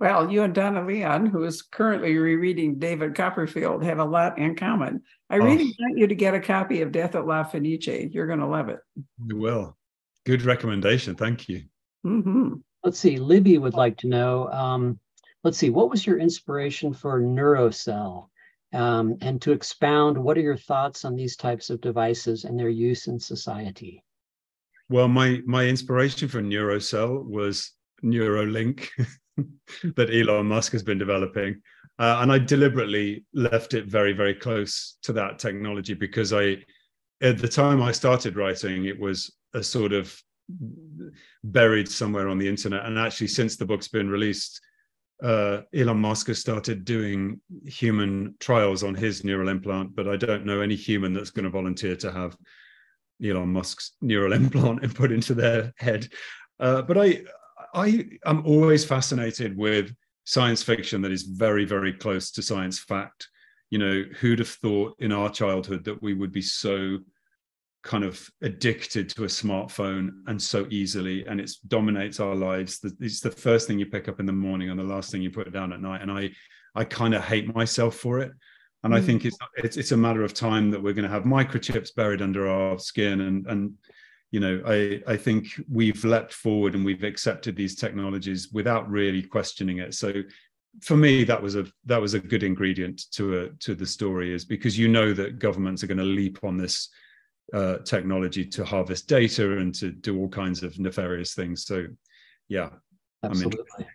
Well, you and Donna Leon, who is currently rereading David Copperfield, have a lot in common. I oh. really want you to get a copy of Death at La Fenice. You're going to love it. I will. Good recommendation. Thank you. Mm-hmm. Let's see. Libby would like to know. Um, let's see. What was your inspiration for Neurocell? Um, and to expound, what are your thoughts on these types of devices and their use in society? Well, my my inspiration for Neurocell was Neuralink. that Elon Musk has been developing. Uh, and I deliberately left it very, very close to that technology because I, at the time I started writing, it was a sort of buried somewhere on the internet. And actually, since the book's been released, uh, Elon Musk has started doing human trials on his neural implant, but I don't know any human that's going to volunteer to have Elon Musk's neural implant put into their head. Uh, but I, I am always fascinated with science fiction that is very, very close to science fact. You know, who'd have thought in our childhood that we would be so kind of addicted to a smartphone and so easily and it dominates our lives it's the first thing you pick up in the morning and the last thing you put down at night and i i kind of hate myself for it and mm. i think it's, it's it's a matter of time that we're going to have microchips buried under our skin and and you know i i think we've leapt forward and we've accepted these technologies without really questioning it. So for me that was a that was a good ingredient to a to the story is because you know that governments are going to leap on this uh, technology to harvest data and to do all kinds of nefarious things. So yeah absolutely.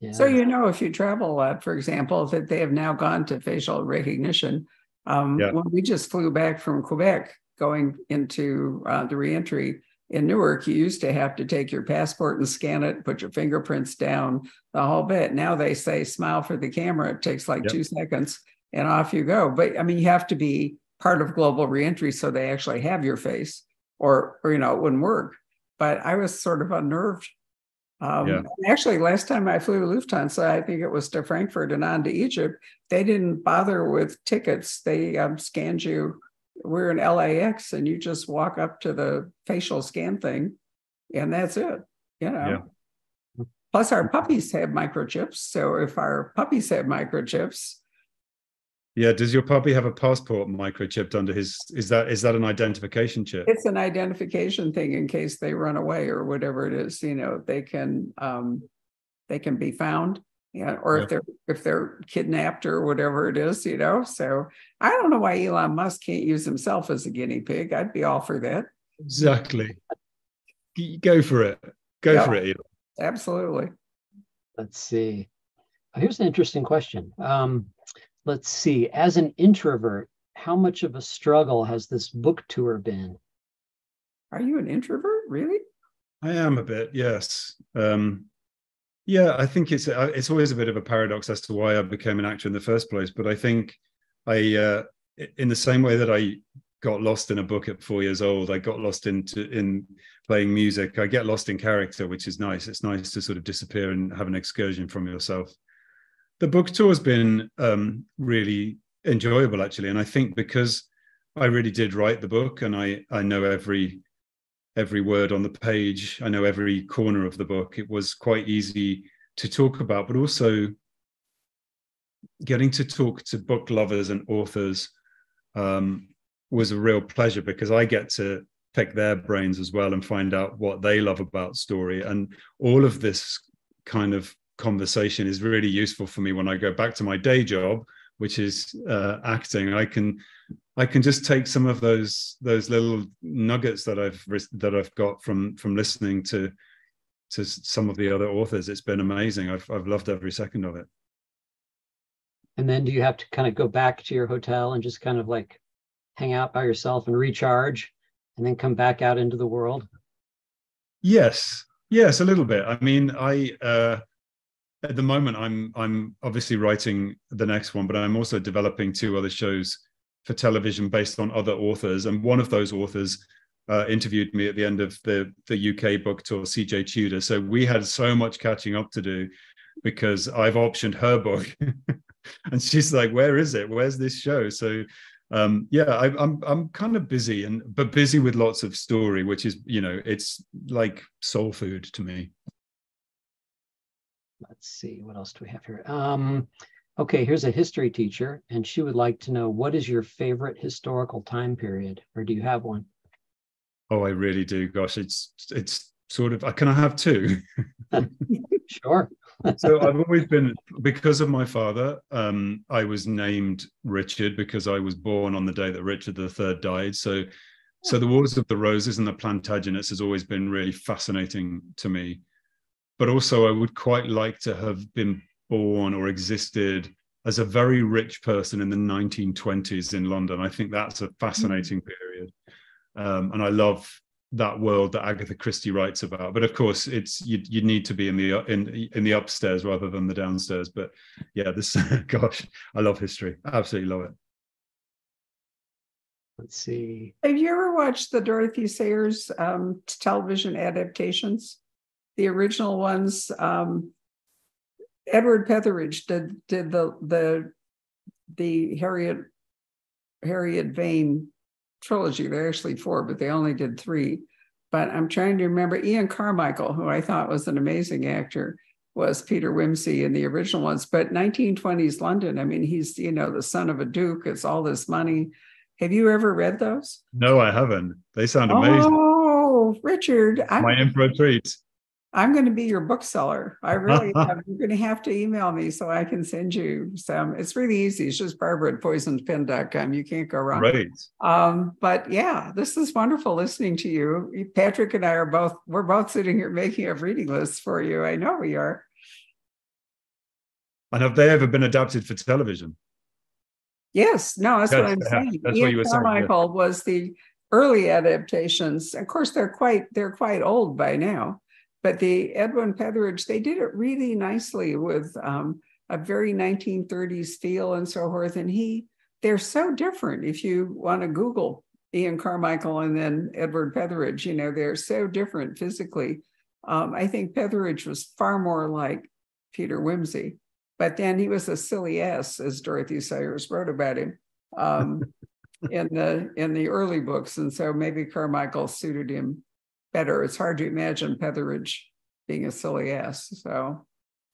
Yeah. so you know if you travel a lot for example that they have now gone to facial recognition. Um, yeah. when we just flew back from quebec going into uh, the reentry in Newark, you used to have to take your passport and scan it, put your fingerprints down, the whole bit. Now they say smile for the camera. It takes like yep. two seconds and off you go. But I mean, you have to be part of global reentry so they actually have your face or, or you know, it wouldn't work. But I was sort of unnerved. Um, yeah. Actually, last time I flew Lufthansa, I think it was to Frankfurt and on to Egypt, they didn't bother with tickets. They um, scanned you we're in LAX and you just walk up to the facial scan thing and that's it, you know. Yeah. Plus, our puppies have microchips. So if our puppies have microchips, yeah, does your puppy have a passport microchipped under his? Is that is that an identification chip? It's an identification thing in case they run away or whatever it is. You know, they can um, they can be found yeah, or yeah. if they're if they're kidnapped or whatever it is, you know. So I don't know why Elon Musk can't use himself as a guinea pig. I'd be all for that. Exactly. Go for it. Go yeah, for it. Elon. Absolutely. Let's see. Here's an interesting question. Um, let's see. As an introvert, how much of a struggle has this book tour been? Are you an introvert? Really? I am a bit. Yes. Um, yeah, I think it's uh, it's always a bit of a paradox as to why I became an actor in the first place. But I think I, uh, in the same way that I got lost in a book at four years old, I got lost into in playing music. I get lost in character, which is nice. It's nice to sort of disappear and have an excursion from yourself. The book tour has been um, really enjoyable, actually, and I think because I really did write the book and I I know every every word on the page. I know every corner of the book. It was quite easy to talk about, but also getting to talk to book lovers and authors um, was a real pleasure because I get to pick their brains as well and find out what they love about story. And all of this kind of conversation is really useful for me when I go back to my day job, which is uh, acting. I can I can just take some of those those little nuggets that I've that I've got from from listening to to some of the other authors. It's been amazing. I've I've loved every second of it. And then do you have to kind of go back to your hotel and just kind of like hang out by yourself and recharge and then come back out into the world? Yes. Yes, a little bit. I mean, I uh at the moment I'm I'm obviously writing the next one, but I'm also developing two other shows for television based on other authors. And one of those authors uh, interviewed me at the end of the the UK book tour, CJ Tudor. So we had so much catching up to do because I've optioned her book, and she's like, "Where is it? Where's this show?" So um, yeah, I, I'm I'm kind of busy and but busy with lots of story, which is you know it's like soul food to me. Let's see what else do we have here. Um, okay, here's a history teacher, and she would like to know what is your favorite historical time period, or do you have one? Oh, I really do. Gosh, it's it's sort of. I can I have two? sure. so I've always been because of my father. Um, I was named Richard because I was born on the day that Richard III died. So, so the Wars of the Roses and the Plantagenets has always been really fascinating to me. But also, I would quite like to have been born or existed as a very rich person in the 1920s in London. I think that's a fascinating mm. period. Um, and I love that world that Agatha Christie writes about. But of course, it's you you need to be in the in in the upstairs rather than the downstairs. But yeah, this gosh, I love history. absolutely love it. Let's see. Have you ever watched the Dorothy Sayers um, television adaptations? The original ones. Um, Edward Petherbridge did did the the the Harriet Harriet Vane trilogy. They're actually four, but they only did three. But I'm trying to remember Ian Carmichael, who I thought was an amazing actor, was Peter Wimsey in the original ones. But 1920s London, I mean, he's, you know, the son of a duke, it's all this money. Have you ever read those? No, I haven't. They sound amazing. Oh, Richard. I'm, My info treats. I'm going to be your bookseller. I really am. You're going to have to email me so I can send you some. It's really easy. It's just Barbara at poisonedpen.com. You can't go wrong. Right. Um, but yeah, this is wonderful listening to you. Patrick and I are both, we're both sitting here making a reading list for you. I know we are. And have they ever been adapted for television? Yes, no, that's yes, what I'm saying. That's Ian what you were saying. Yeah. was the early adaptations. Of course, they're quite they're quite old by now. But the Edwin Petherbridge, they did it really nicely with um, a very 1930s feel and so forth. And he, they're so different. If you want to Google Ian Carmichael and then Edward Petherbridge, you know, they're so different physically. Um, I think Petherbridge was far more like Peter Wimsey, but then he was a silly ass, as Dorothy Sayers wrote about him um, in the in the early books, and so maybe Carmichael suited him better. It's hard to imagine Petherbridge being a silly ass. So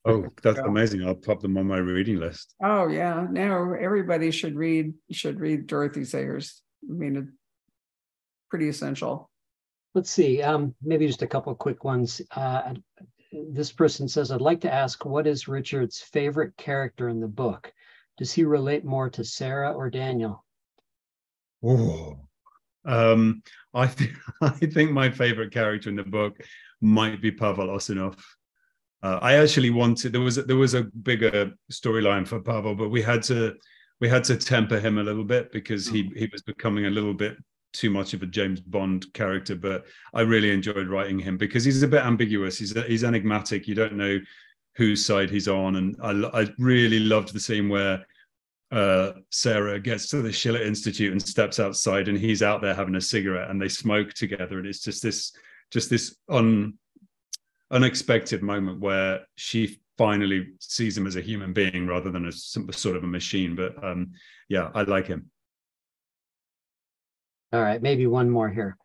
Oh, that's amazing. I'll pop them on my reading list. Oh yeah. Now everybody should read should read Dorothy Sayers. I mean it's pretty essential. Let's see. Um, maybe just a couple quick ones. Uh, this person says, I'd like to ask what is Richard's favorite character in the book? Does he relate more to Sarah or Daniel? Oh, um, I think I think my favorite character in the book might be Pavel Osinov. Uh, I actually wanted there was a, there was a bigger storyline for Pavel, but we had to we had to temper him a little bit because he he was becoming a little bit too much of a James Bond character. But I really enjoyed writing him because he's a bit ambiguous. He's he's enigmatic. You don't know whose side he's on, and I I really loved the scene where uh, Sarah gets to the Schiller Institute and steps outside, and he's out there having a cigarette, and they smoke together, and it's just this, just this un, unexpected moment where she finally sees him as a human being rather than a sort of a machine. But um, yeah, I like him. All right, maybe one more here.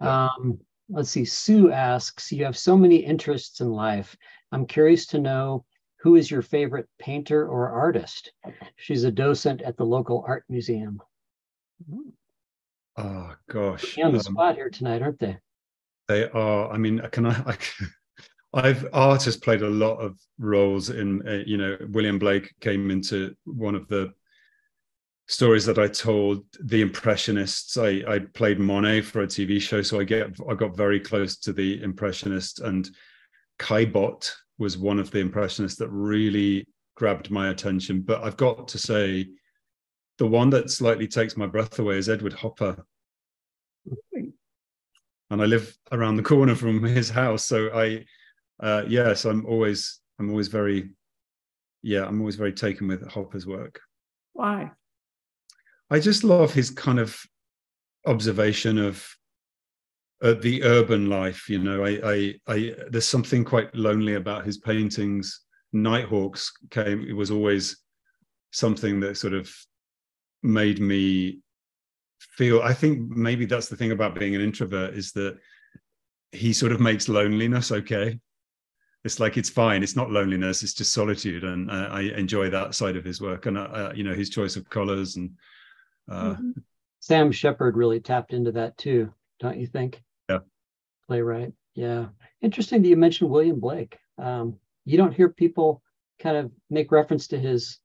Um, let's see. Sue asks, "You have so many interests in life. I'm curious to know who is your favorite painter or artist? She's a docent at the local art museum. Oh gosh, on the um, spot here tonight, aren't they? They are. I mean, can I? I I've art has played a lot of roles in. Uh, you know, William Blake came into one of the stories that I told. The Impressionists. I I played Monet for a TV show, so I get I got very close to the Impressionists, and Caillebotte was one of the Impressionists that really grabbed my attention. But I've got to say, the one that slightly takes my breath away is Edward Hopper and I live around the corner from his house. So I, uh, yes, I'm always, I'm always very, yeah, I'm always very taken with Hopper's work. Why? I just love his kind of observation of uh, the urban life. You know, I, I, I, there's something quite lonely about his paintings. Nighthawks came. It was always something that sort of made me feel i think maybe that's the thing about being an introvert is that he sort of makes loneliness okay it's like it's fine it's not loneliness it's just solitude and uh, i enjoy that side of his work and uh, you know his choice of colors and uh, mm-hmm. sam shepard really tapped into that too don't you think playwright yeah interesting that you mentioned william blake um, you don't hear people kind of make reference to his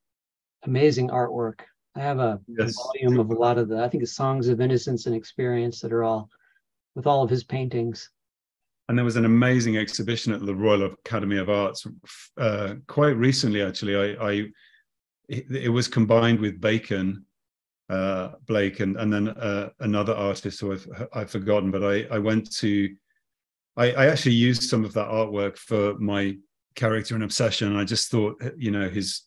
amazing artwork I have a yes. volume of a lot of the, I think, the songs of innocence and experience that are all with all of his paintings. And there was an amazing exhibition at the Royal Academy of Arts uh, quite recently. Actually, I, I it, was combined with Bacon, uh, Blake, and and then uh, another artist who I've I've forgotten. But I I went to, I, I actually used some of that artwork for my character in Obsession. I just thought, you know, his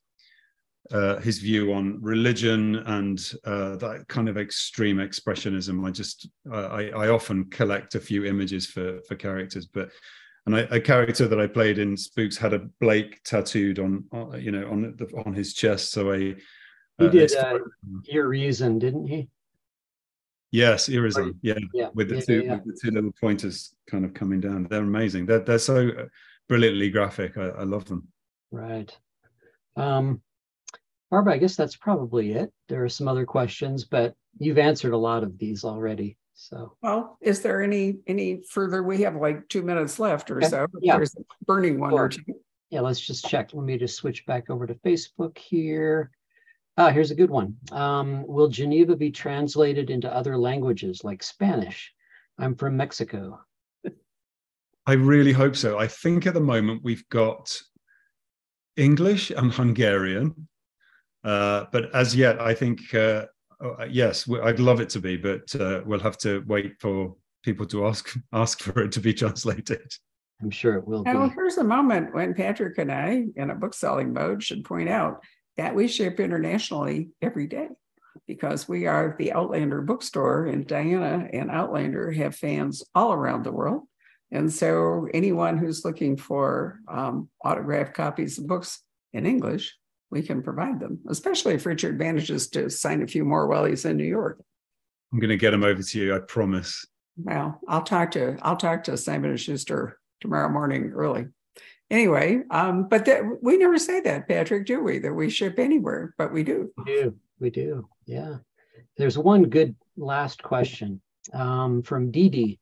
uh, his view on religion and uh, that kind of extreme expressionism. I just uh, I, I, often collect a few images for for characters, but and I, a character that I played in Spooks had a Blake tattooed on, on you know on the, on his chest. So I he uh, did uh, Urizen, didn't he? Yes, Urizen. Yeah, yeah, with the yeah, two yeah. with the two little pointers kind of coming down. They're amazing. They're they're so brilliantly graphic. I, I love them. Right. Um, Barbara, I guess that's probably it. There are some other questions, but you've answered a lot of these already. So, well, is there any any further? We have like two minutes left or okay. so. Yeah. There's a burning one sure. or two. Yeah, let's just check. Let me just switch back over to Facebook here. Ah, here's a good one. Um, will Geneva be translated into other languages like Spanish? I'm from Mexico. I really hope so. I think at the moment we've got English and Hungarian uh, but as yet, I think uh, uh yes, I'd love it to be, but uh, we'll have to wait for people to ask ask for it to be translated. I'm sure it will. Well, here's a moment when Patrick and I, in a book selling mode, should point out that we ship internationally every day because we are the Outlander bookstore, and Diana and Outlander have fans all around the world. And so, anyone who's looking for um, autographed copies of books in English we can provide them, especially if Richard manages to sign a few more while he's in New York. I'm going to get them over to you. I promise. Well, I'll talk to I'll talk to Simon and Schuster tomorrow morning early. Anyway, um, but that, we never say that, Patrick, do we? That we ship anywhere, but we do. We do. We do. Yeah. There's one good last question um, from Dee Dee,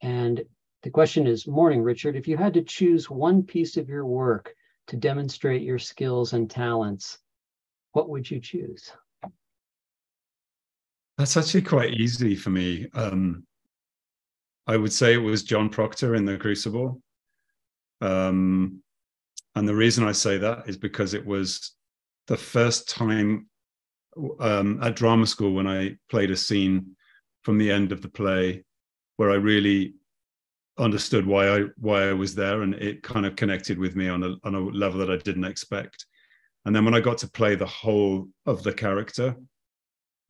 and the question is: Morning, Richard. If you had to choose one piece of your work to demonstrate your skills and talents, what would you choose? That's actually quite easy for me. Um, I would say it was John Proctor in The Crucible. Um, and the reason I say that is because it was the first time um, at drama school when I played a scene from the end of the play where I really understood why I why I was there, and it kind of connected with me on a on a level that I didn't expect. And then when I got to play the whole of the character,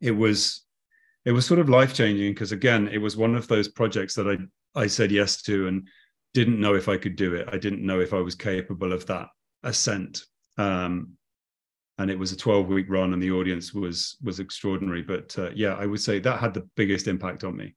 it was it was sort of life changing because again, it was one of those projects that I I said yes to and didn't know if I could do it. I didn't know if I was capable of that ascent. Um, and it was a 12 week run and the audience was was extraordinary but uh, yeah i would say that had the biggest impact on me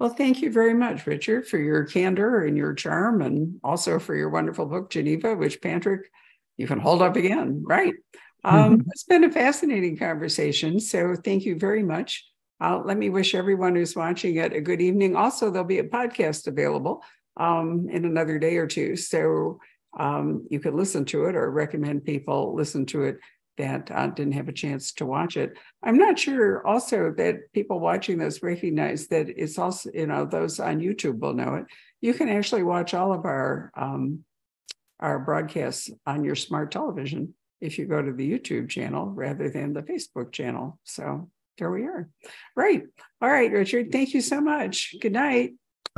well, thank you very much, Richard, for your candor and your charm, and also for your wonderful book, Geneva, which Patrick, you can hold up again, right? Um, it's been a fascinating conversation. So thank you very much uh, let me wish everyone who's watching it a good evening. Also, there'll be a podcast available um, in another day or two. So um, you could listen to it or recommend people listen to it that uh, didn't have a chance to watch it. I'm not sure also that people watching this recognize that it's also, you know, those on YouTube will know it. You can actually watch all of our um, our broadcasts on your smart television if you go to the YouTube channel rather than the Facebook channel. So there we are. Right. All right, Richard. Thank you so much. Good night.